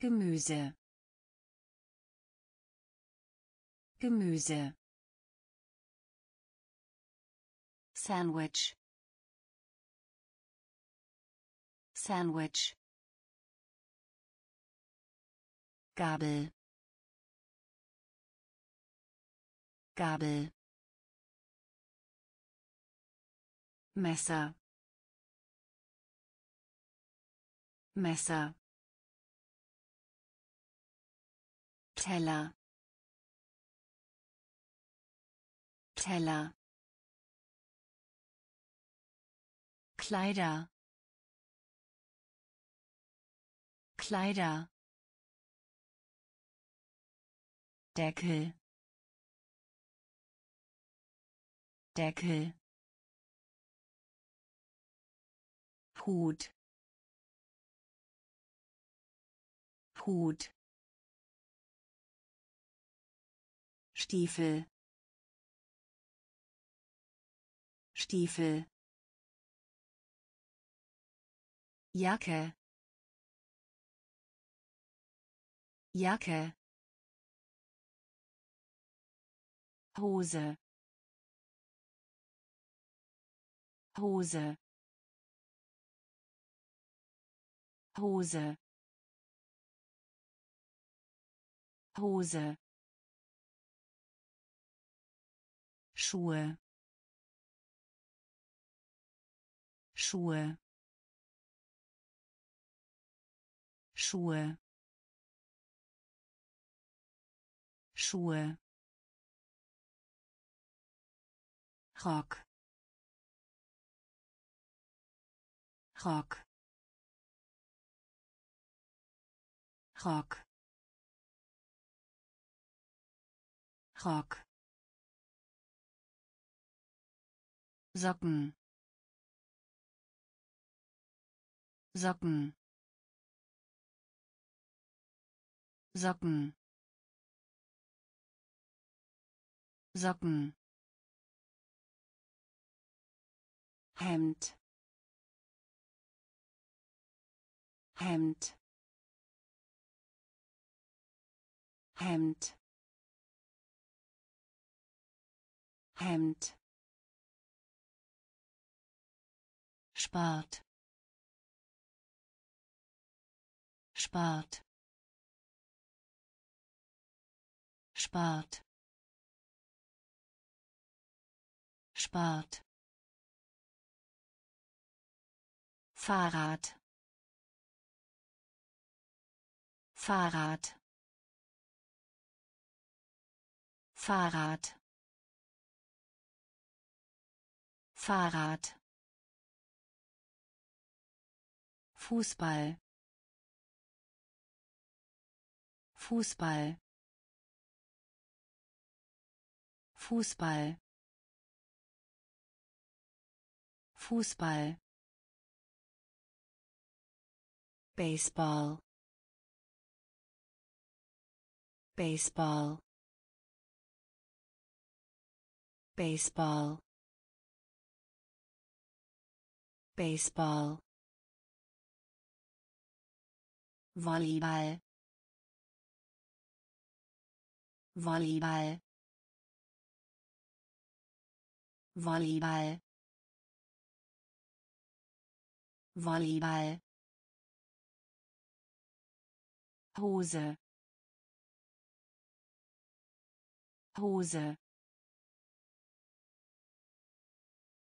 S1: Gemüse. Gemüse. Sandwich. Sandwich Gabel. Gabel. Messer. Messer. Teller. Teller. Kleider. Kleider Deckel. Deckel. Hut. Hut. Stiefel. Stiefel. Jacke. Jacke Hose. Hose. Hose. Hose. Schuhe. Schuhe. Schuhe. Schuhe Rock Rock Rock Rock Socken. Socken. Socken. Socken Hemd. Hemd. Hemd. Hemd. Spart spart spart spart Fahrrad. Fahrrad. Fahrrad. Fahrrad. Fußball. Fußball. Fußball. Fußball Baseball. Baseball. Baseball. Baseball. Volleyball. Volleyball. Volleyball. Volleyball Hose. Hose.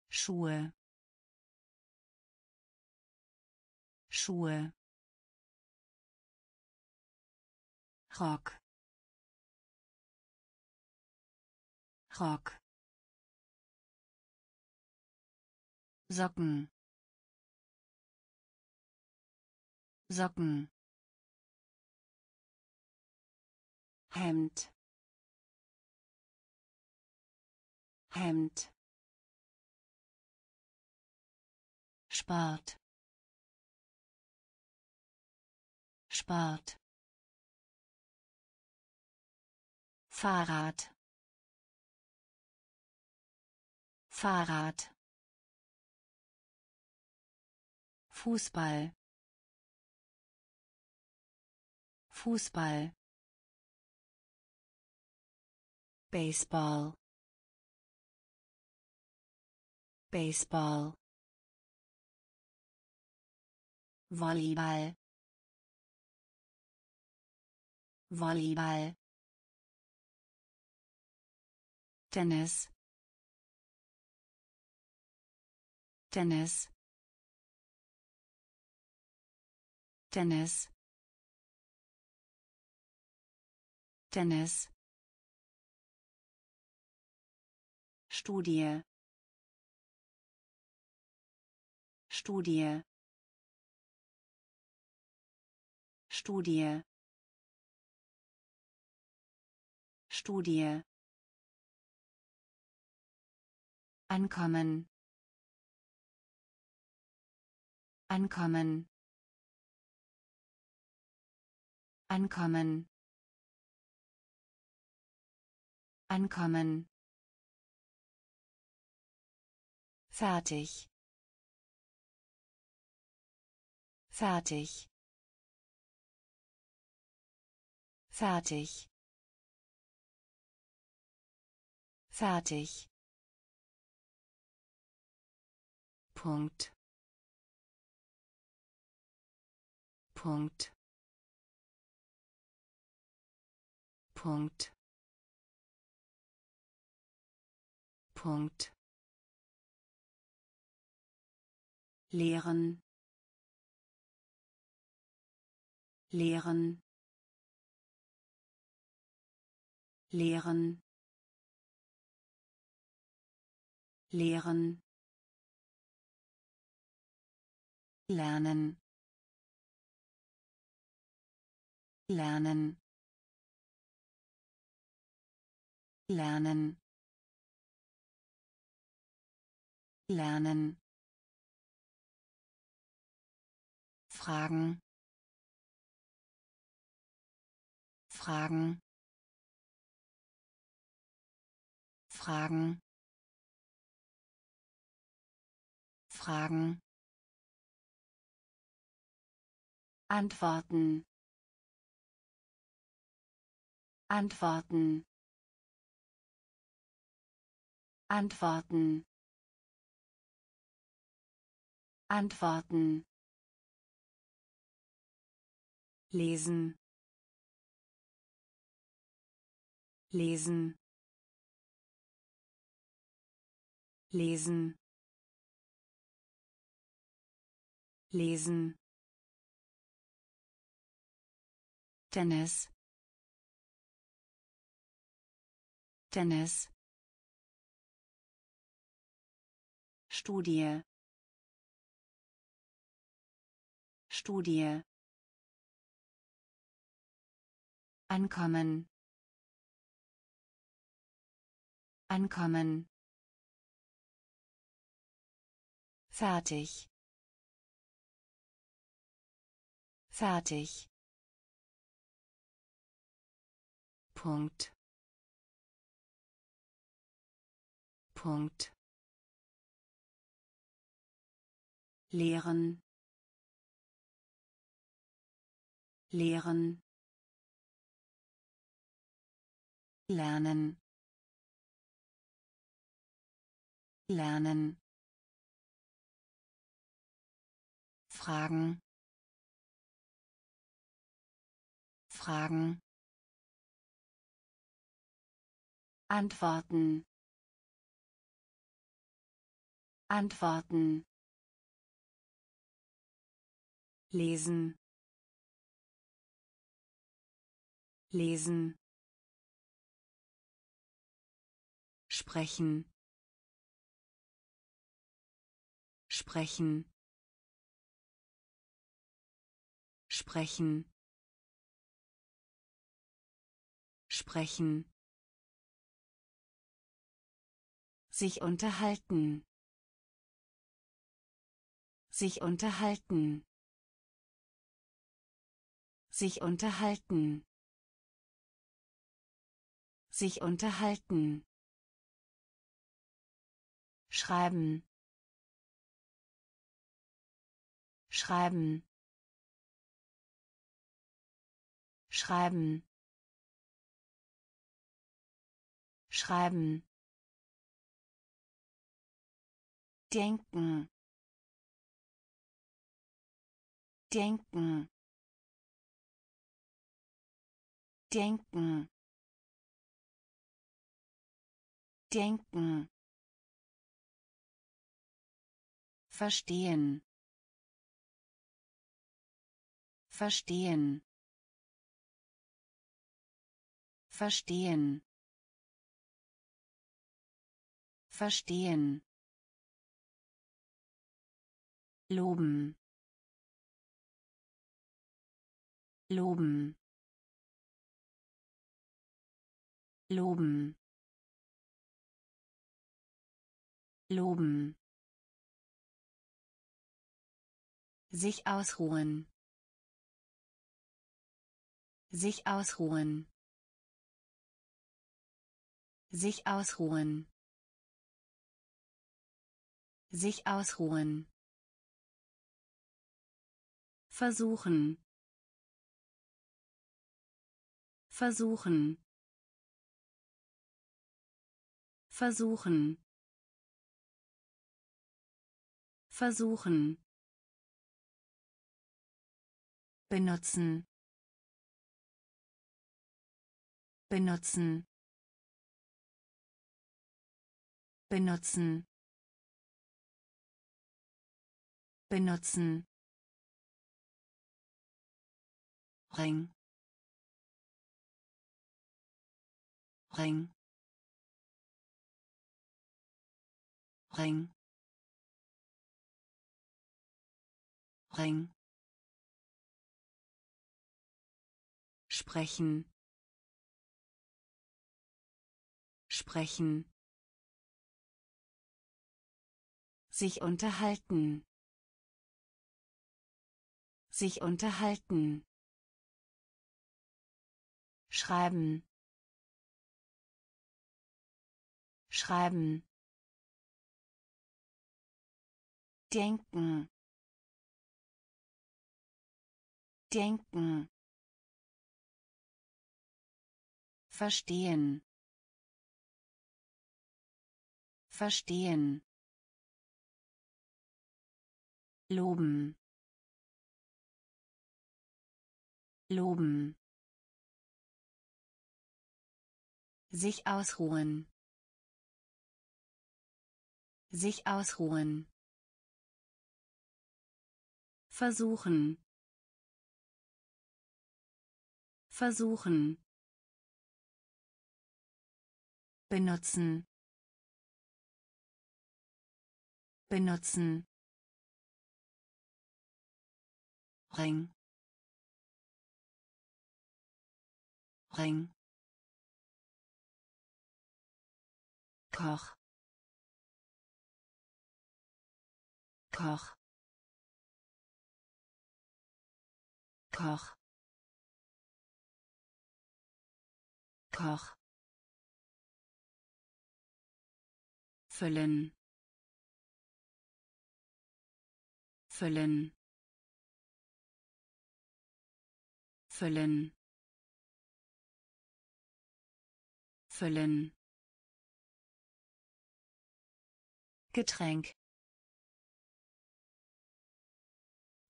S1: Schuhe. Schuhe. Rock. Rock. Socken. Socken Hemd. Hemd. Spart spart Fahrrad. Fahrrad. Fußball. Fußball Baseball. Baseball. Volleyball. Volleyball. Tennis. Tennis. Tennis. Tennis Studie. Studie. Studie. Studie. Ankommen. Ankommen. Ankommen. Ankommen Fertig. Fertig. Fertig. fertig Punkt Punkt Punkt Punkt lehren. Lehren. Lehren. Lehren. Lernen. Lernen. Lernen. Lernen Fragen. Fragen. Fragen. Fragen. Antworten. Antworten. Antworten. Antworten lesen. Lesen. Lesen. Lesen. Tennis. Tennis. Studie. Studie Ankommen. Ankommen. Fertig. Fertig. Punkt. Punkt. lehren lehren lernen. Lernen. Fragen. Fragen. Antworten. Antworten. Lesen. Lesen sprechen. Sprechen. Sprechen. Sprechen. Sich unterhalten. Sich unterhalten. Sich unterhalten. Sich unterhalten schreiben. Schreiben. Schreiben. Schreiben. Denken. Denken. Denken. Denken Verstehen. Verstehen. Verstehen. Verstehen. Loben. Loben. Loben. Loben. Sich ausruhen. Sich ausruhen. Sich ausruhen. Sich ausruhen. Versuchen. Versuchen. versuchen versuchen benutzen. Benutzen. Benutzen. Benutzen. Ring. Ring. Ring. Ring sprechen. Sprechen. Sich unterhalten. Sich unterhalten. Schreiben. Schreiben. Denken. Denken verstehen. Verstehen. Loben. Loben. Sich ausruhen. Sich ausruhen. Versuchen. Versuchen benutzen. Benutzen. Ring. Ring. Koch. Koch. Koch. Koch füllen. Füllen. Füllen. Füllen. Getränk.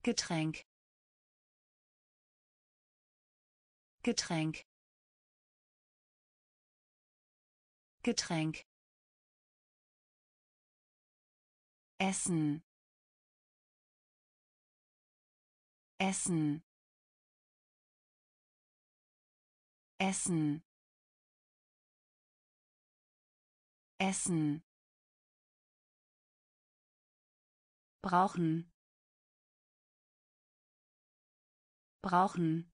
S1: Getränk. Getränk. Getränk Essen. Essen. Essen. Essen. Brauchen. Brauchen.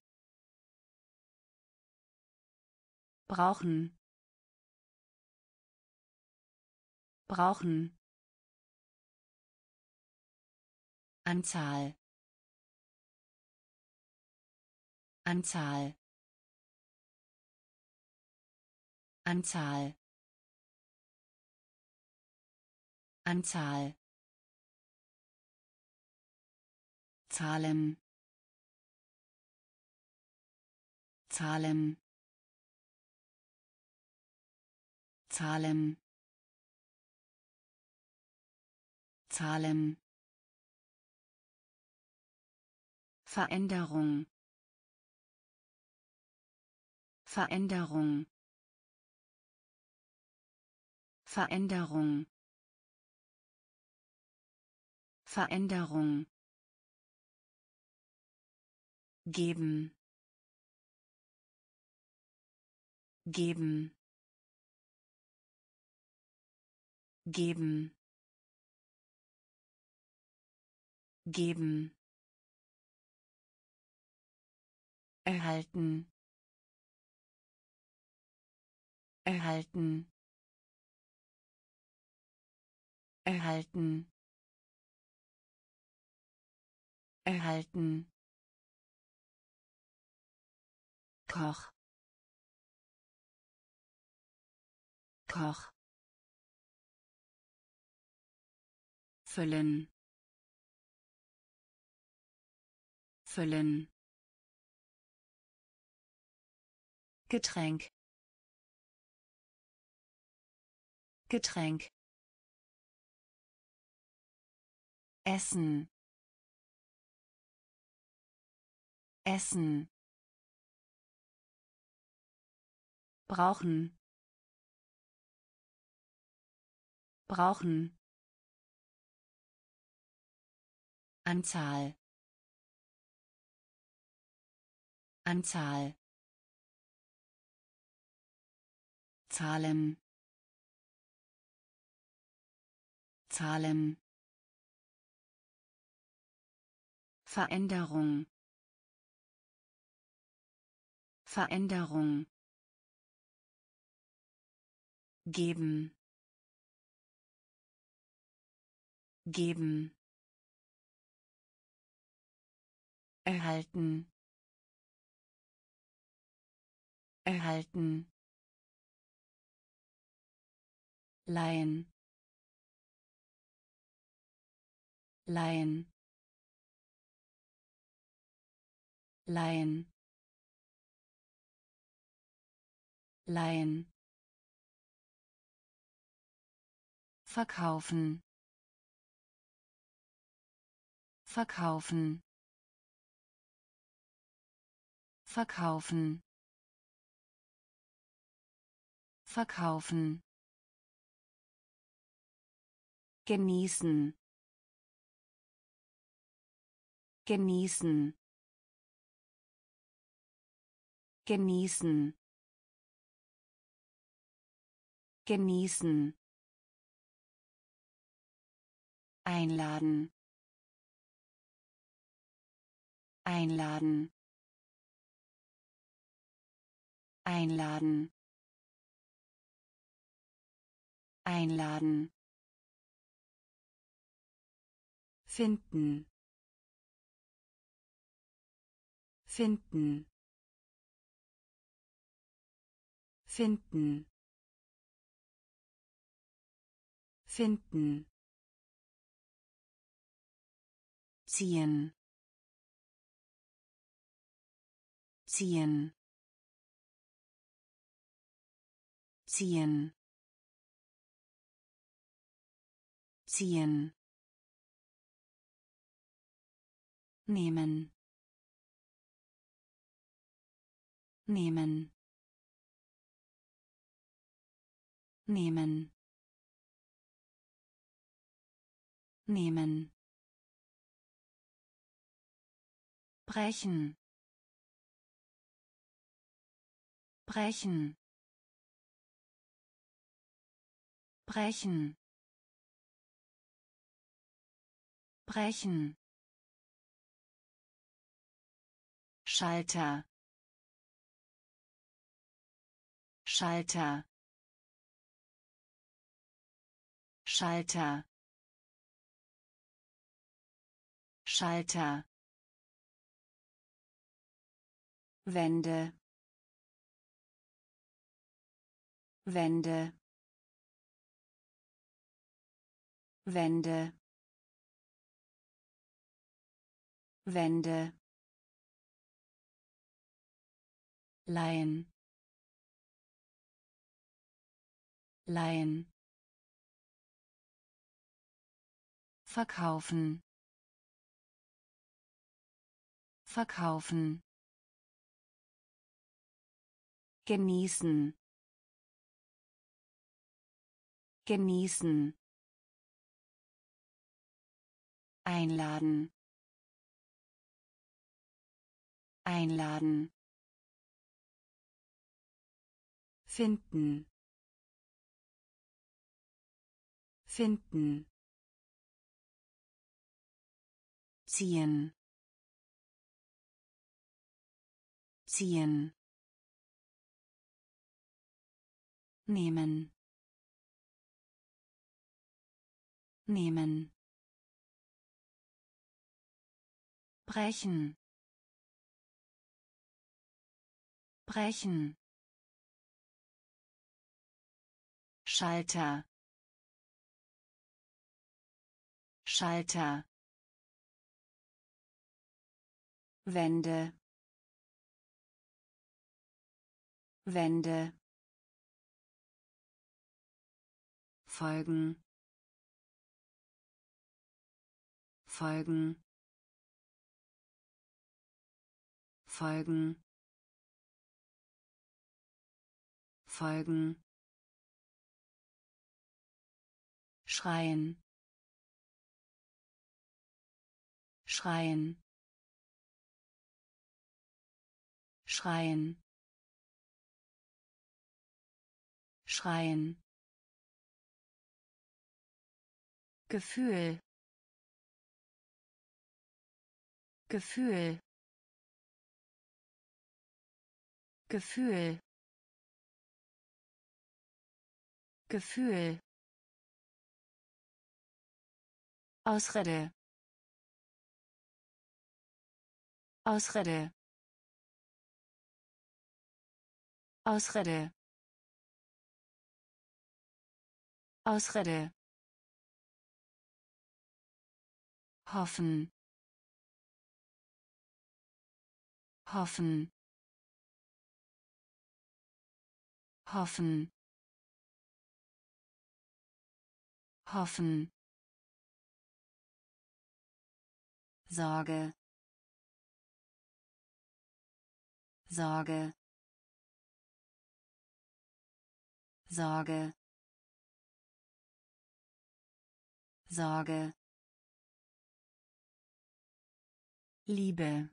S1: Brauchen. Brauchen Anzahl. Anzahl. Anzahl. Anzahl. Zahlen. Zahlen. Zahlen. Zahlen Veränderung. Veränderung. Veränderung. Veränderung. Geben. Geben. Geben. Geben erhalten. Erhalten. Erhalten. Erhalten. Koch. Koch. Füllen. Füllen Getränk. Getränk. Essen. Essen. Brauchen. Brauchen. Anzahl. Anzahl Zahlen. Zahlen. Veränderung. Veränderung. Geben. Geben. Erhalten. Erhalten leihen leihen leihen leihen verkaufen. Verkaufen. Verkaufen. Verkaufen genießen. Genießen. Genießen. Genießen. Einladen. Einladen. Einladen. Einladen finden. Finden. Finden. Finden. Ziehen. Ziehen. Ziehen. Ziehen nehmen. Nehmen. Nehmen. Nehmen. Brechen. Brechen. Brechen. Brechen Schalter. Schalter. Schalter. Schalter. Wände. Wände. Wände. Wände leihen leihen verkaufen. Verkaufen. Genießen. Genießen. Einladen. Einladen finden. Finden. Ziehen. Ziehen. Nehmen. Nehmen. Brechen. Brechen Schalter. Schalter. Wände. Wände. Folgen. Folgen. Folgen. Folgen schreien. Schreien. Schreien. Schreien. Gefühl. Gefühl. Gefühl. Gefühl Ausrede. Ausrede. Ausrede. Ausrede. Hoffen. Hoffen. Hoffen. Hoffen Sorge. Sorge. Sorge. Sorge. Liebe.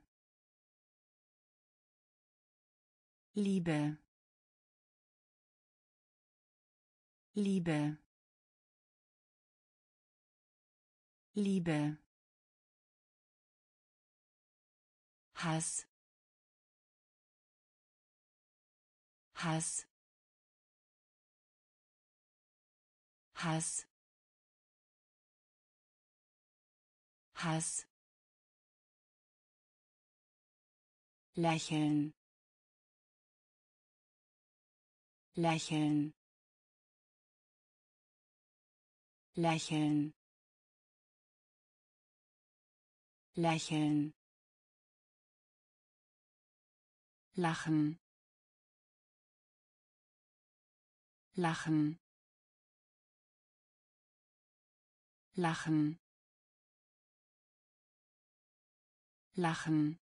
S1: Liebe. Liebe. Liebe Hass. Hass. Hass. Hass. Lächeln. Lächeln. Lächeln. Lächeln lachen. Lachen. Lachen. Lachen.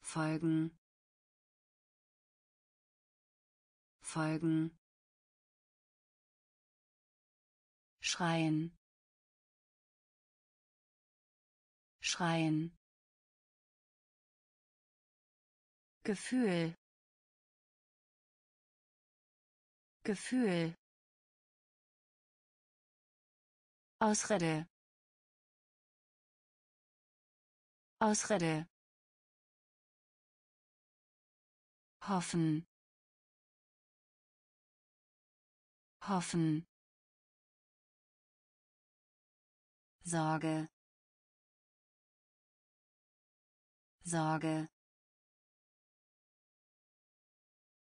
S1: Folgen. Folgen. Schreien. Schreien Gefühl. Gefühl. Ausrede. Ausrede. Hoffen. Hoffen. Sorge. Sorge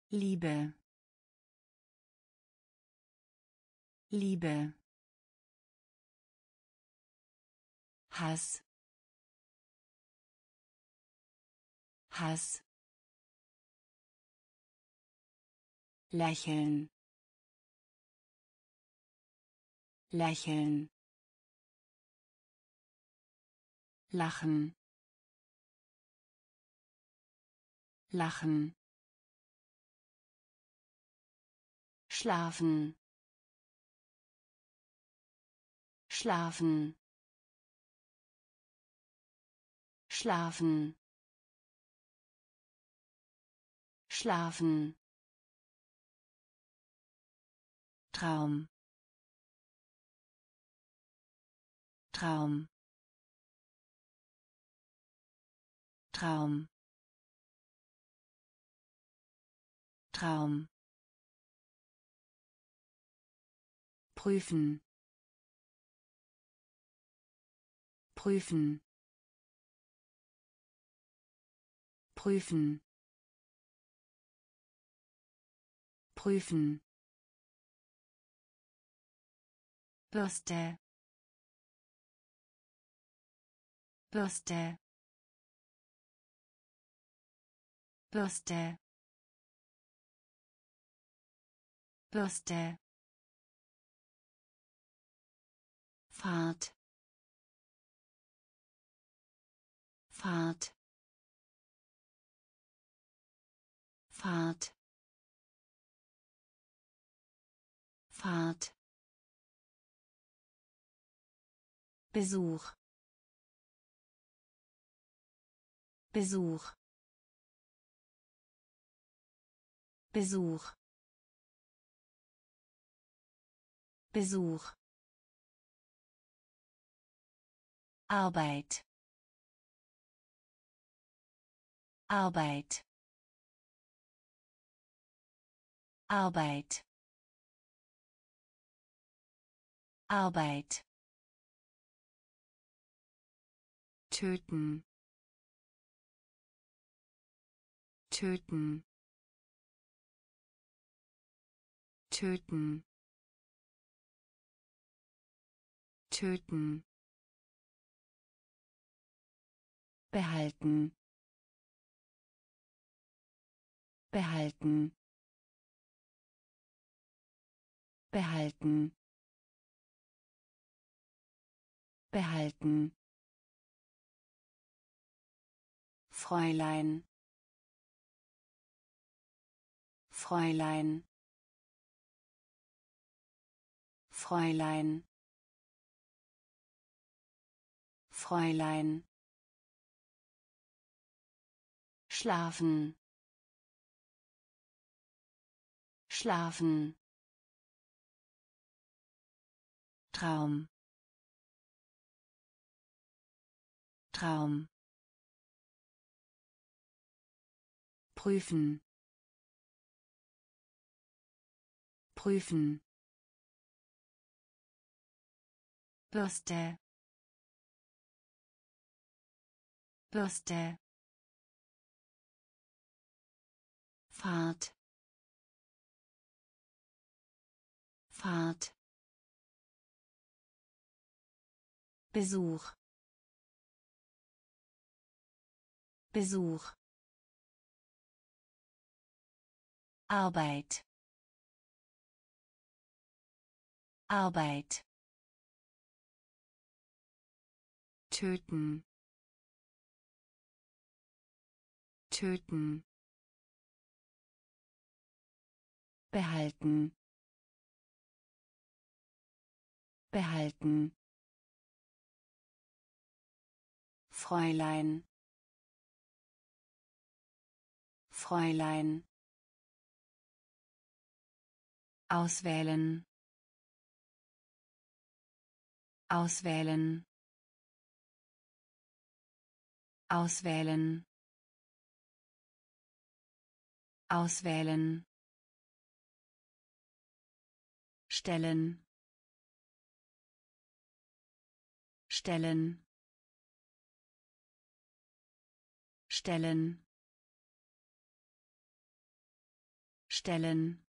S1: Liebe. Liebe. Hass. Hass. Lächeln. Lächeln. Lachen. Lachen schlafen. Schlafen. Schlafen. Schlafen. Traum. Traum. Traum. Traum prüfen. Prüfen. Prüfen. Prüfen. Bürste. Bürste. Bürste. Bürste Fahrt. Fahrt. Fahrt. Fahrt. Besuch. Besuch. Besuch. Besuch Arbeit. Arbeit. Arbeit. Arbeit. Töten. Töten. Töten. Töten behalten. Behalten. Behalten. Behalten. Fräulein. Fräulein. Fräulein. Fräulein schlafen. Schlafen. Traum. Traum. Prüfen. Prüfen. Bürste. Bürste Fahrt. Fahrt. Besuch. Besuch. Arbeit. Arbeit. Töten. Töten behalten. Behalten. Fräulein. Fräulein. Auswählen. Auswählen. Auswählen. Auswählen stellen. Stellen. Stellen. Stellen.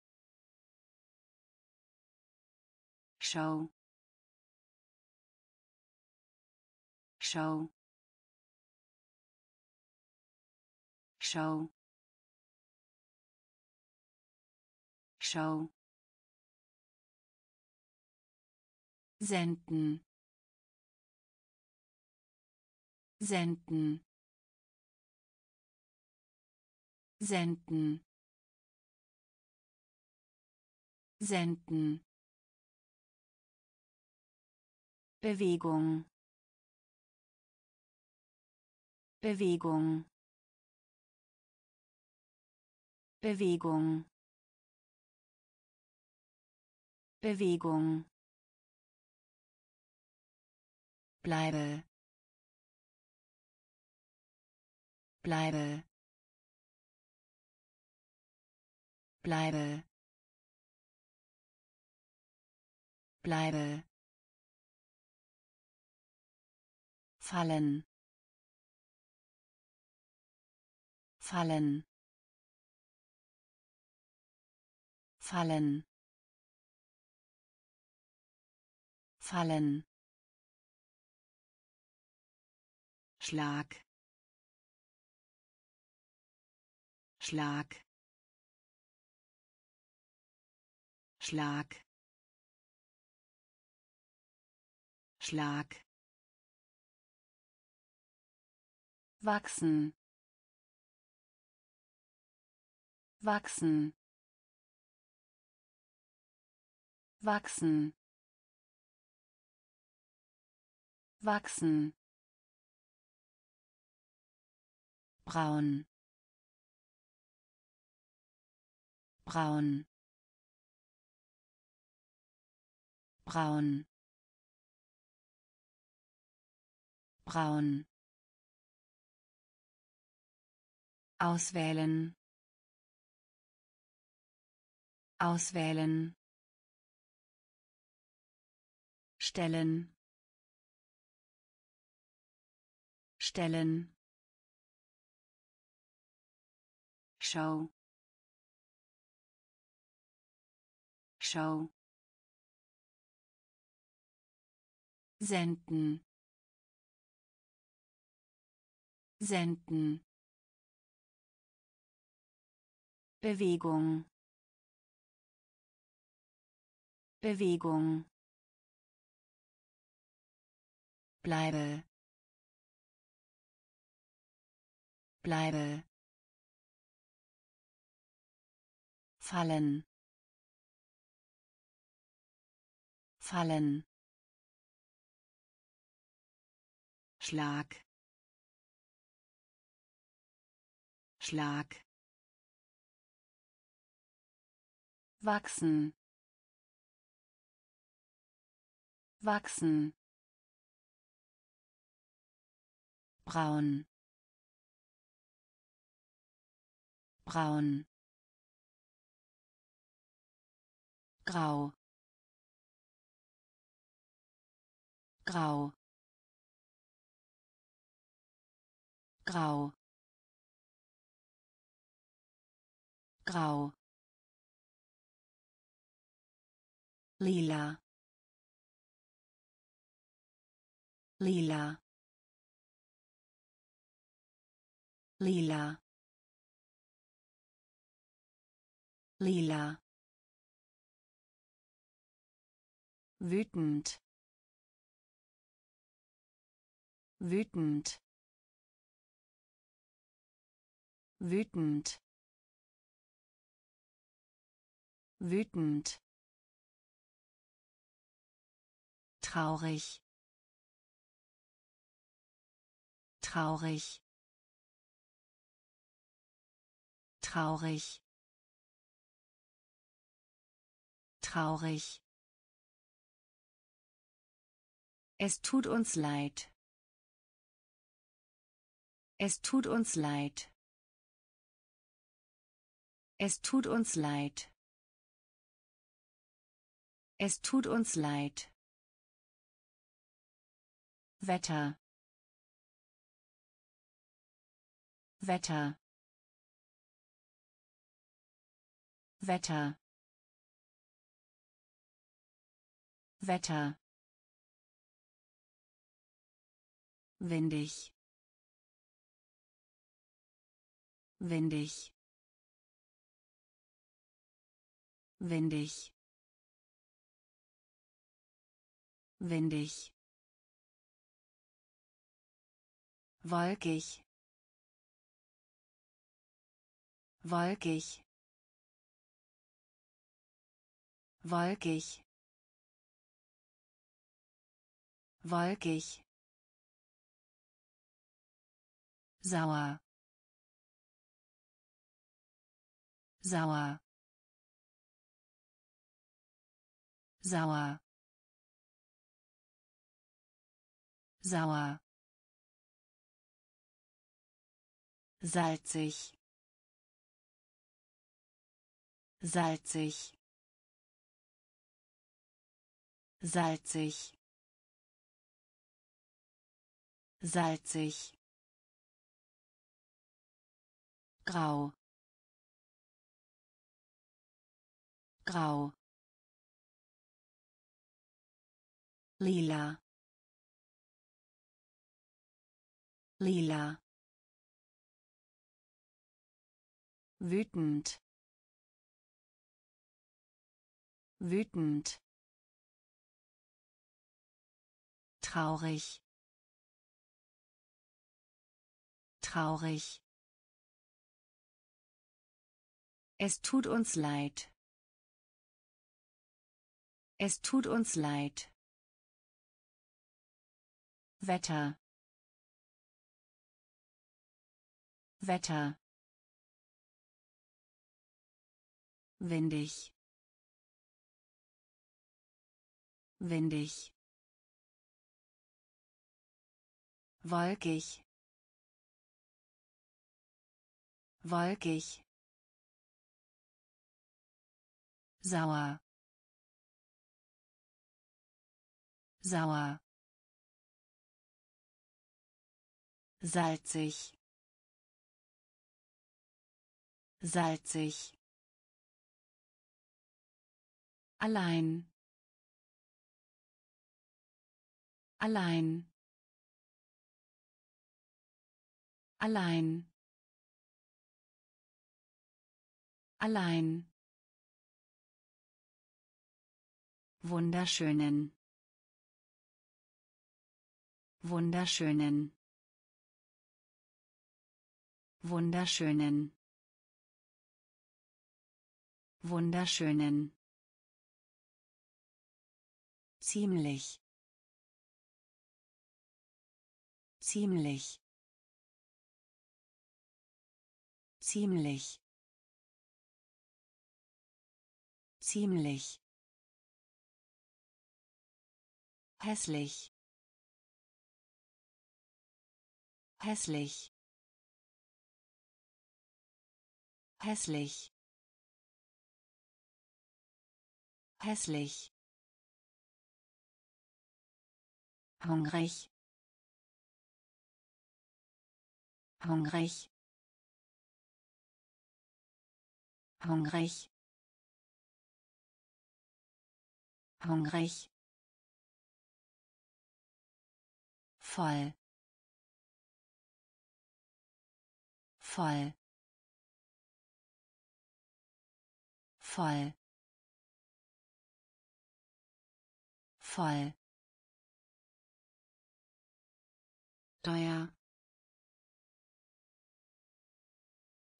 S1: Schau. Schau. Schau. Schau senden. Senden. Senden. Senden. Bewegung. Bewegung. Bewegung. Bewegung bleibe. Bleibe. Bleibe. Bleibe. Fallen. Fallen. Fallen. Fallen Schlag. Schlag. Schlag. Schlag. Wachsen. Wachsen. Wachsen. Wachsen braun. Braun. Braun. Braun. Auswählen. Auswählen. Stellen. Stellen Schau. Schau. Senden. Senden. Bewegung. Bewegung. Bleibe. Bleibe. Fallen. Fallen. Schlag. Schlag. Wachsen. Wachsen. Braun. Braun grau. Grau. Grau. Grau. Lila. Lila. Lila. Lila wütend. Wütend. Wütend. Wütend. Traurig. Traurig. Traurig. Traurig Es tut uns leid. Es tut uns leid. Es tut uns leid. Es tut uns leid. Wetter. Wetter. Wetter. Wetter. Windig windig windig windig wolkig. Wolkig. Wolkig. Wolkig sauer. Sauer. Sauer. Sauer. Salzig. Salzig. Salzig. Salzig grau. Grau. Lila. Lila. Wütend. Wütend. Traurig. Traurig es tut uns leid. Es tut uns leid. Wetter. Wetter. Windig. Windig. Wolkig. Wolkig sauer. Sauer. Salzig. Salzig. Allein. Allein. Allein. Allein wunderschönen. Wunderschönen. Wunderschönen. Wunderschönen. Ziemlich. Ziemlich. Ziemlich. Ziemlich hässlich. Hässlich. Hässlich. Hässlich. Hungrig. Hungrig. Hungrig. Hungrig voll. Voll. Voll. Voll. Teuer.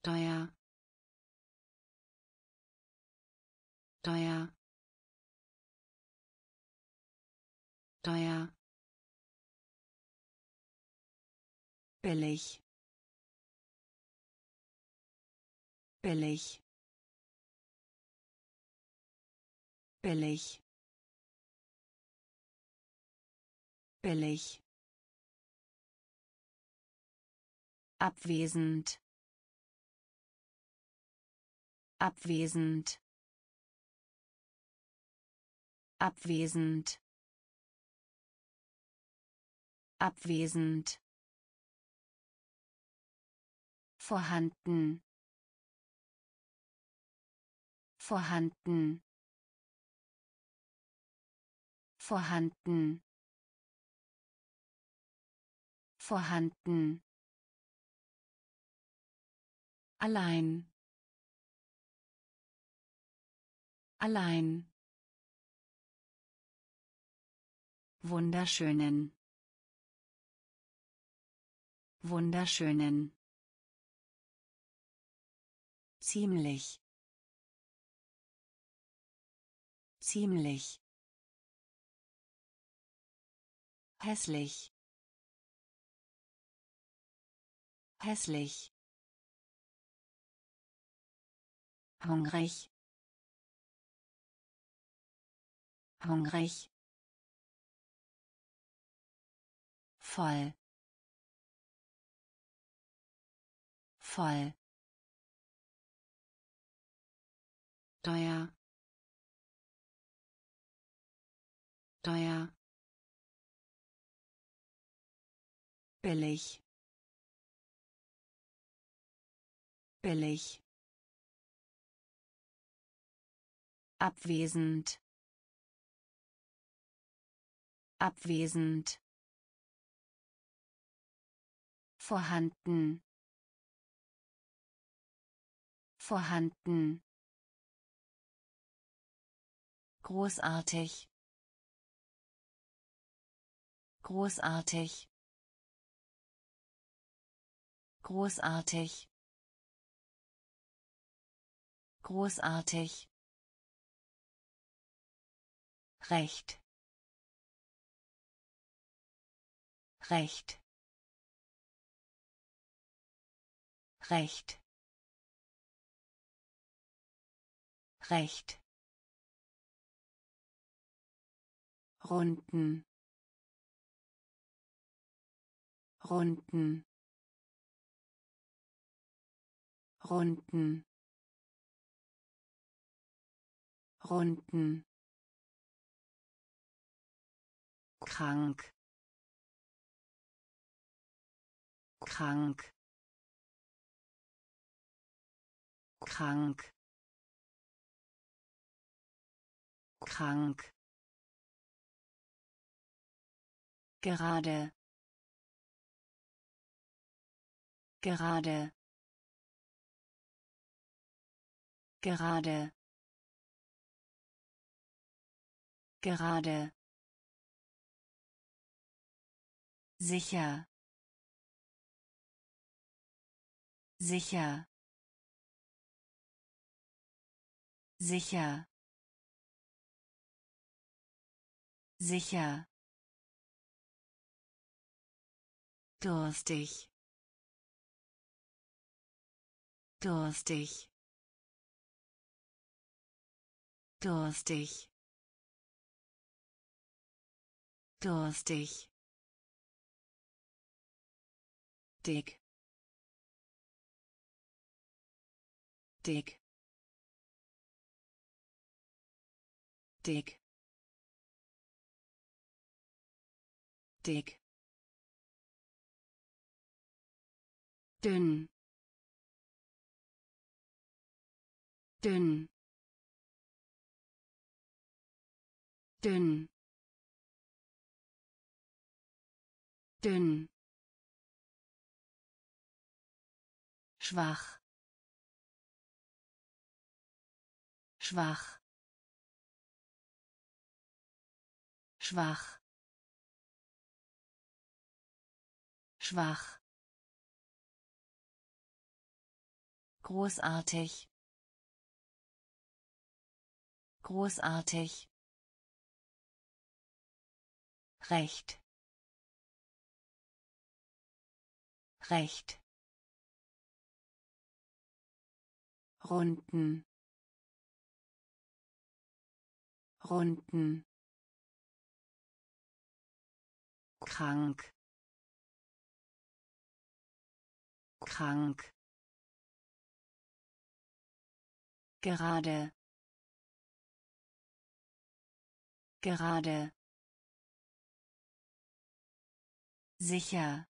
S1: Teuer. Teuer. Teuer billig. Billig. Billig. Billig. Abwesend. Abwesend. Abwesend. Abwesend vorhanden. Vorhanden. Vorhanden. Vorhanden. Allein. Allein. Wunderschönen. Wunderschönen ziemlich. Ziemlich. Hässlich. Hässlich. Hungrig. Hungrig. Voll. Voll teuer teuer billig. Billig. Abwesend. Abwesend. Vorhanden. Vorhanden großartig. Großartig. Großartig. Großartig. Recht. Recht. Recht. Recht runden. Runden. Runden. Runden. Krank. Krank. Krank. Krank gerade. Gerade. Gerade. Gerade. Sicher. Sicher. Sicher. Sicher durstig. Durstig. Durstig. Durstig. Dick. Dick. Dick. Dick dünn. Dünn. Dünn. Dünn. Schwach. Schwach. Schwach. Schwach großartig. Großartig. Recht. Recht. Runden. Runden. Krank. Krank gerade. Gerade. Sicher.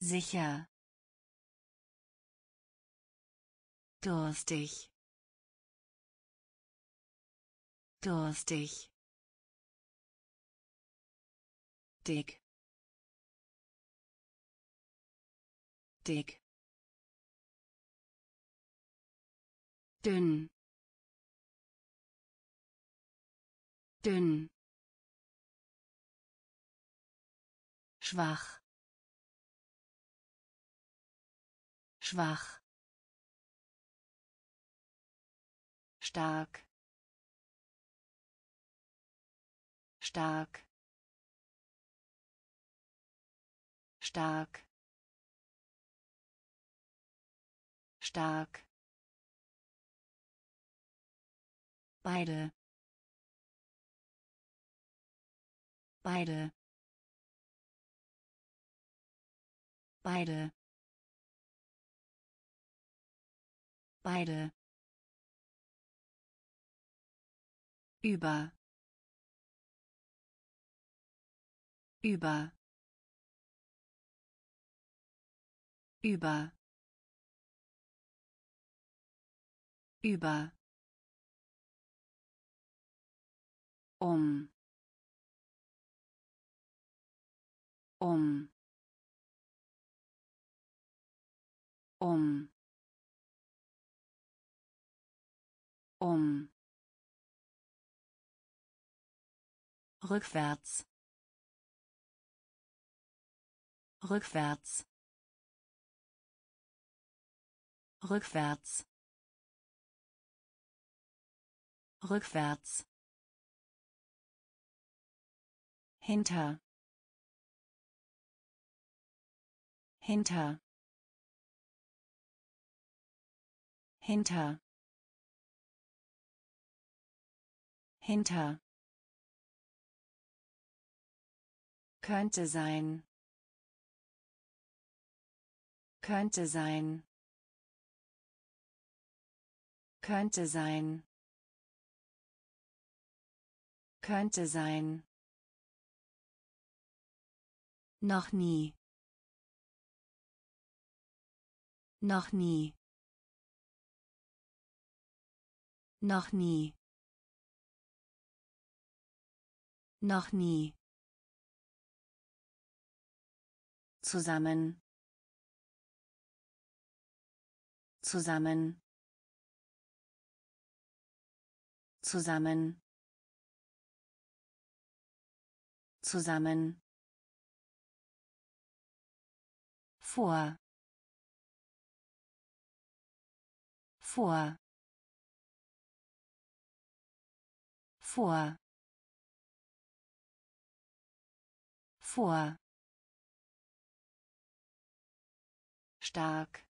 S1: Sicher. Durstig. Durstig. Dick. Dick dünn. Dünn. Schwach. Schwach. Stark. Stark. Stark. Stark beide. Beide. Beide. Beide. Über. Über. Über. Über um. Um. Um. Um. Rückwärts. Rückwärts. Rückwärts. Rückwärts hinter. Hinter. Hinter. Hinter. Könnte sein. Könnte sein. Könnte sein. Könnte sein noch nie. Noch nie. Noch nie. Noch nie. Zusammen. Zusammen. Zusammen. Zusammen vor. Vor. Vor. Vor. Stark.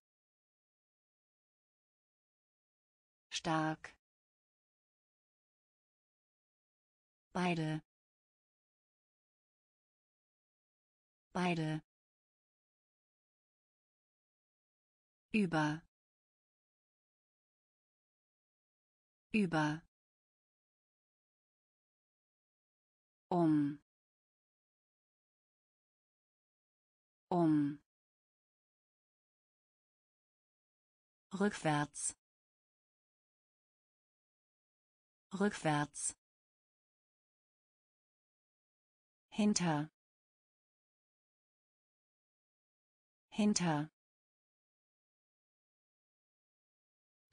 S1: Stark. Beide. Beide über. Über. Um. Um. Rückwärts. Rückwärts. Hinter. Hinter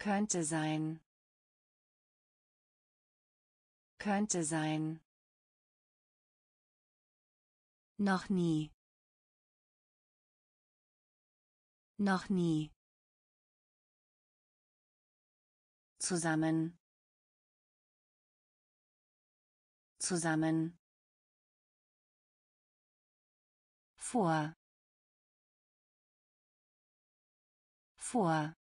S1: könnte sein. Könnte sein. Noch nie. Noch nie. Zusammen. Zusammen. Vor. Vor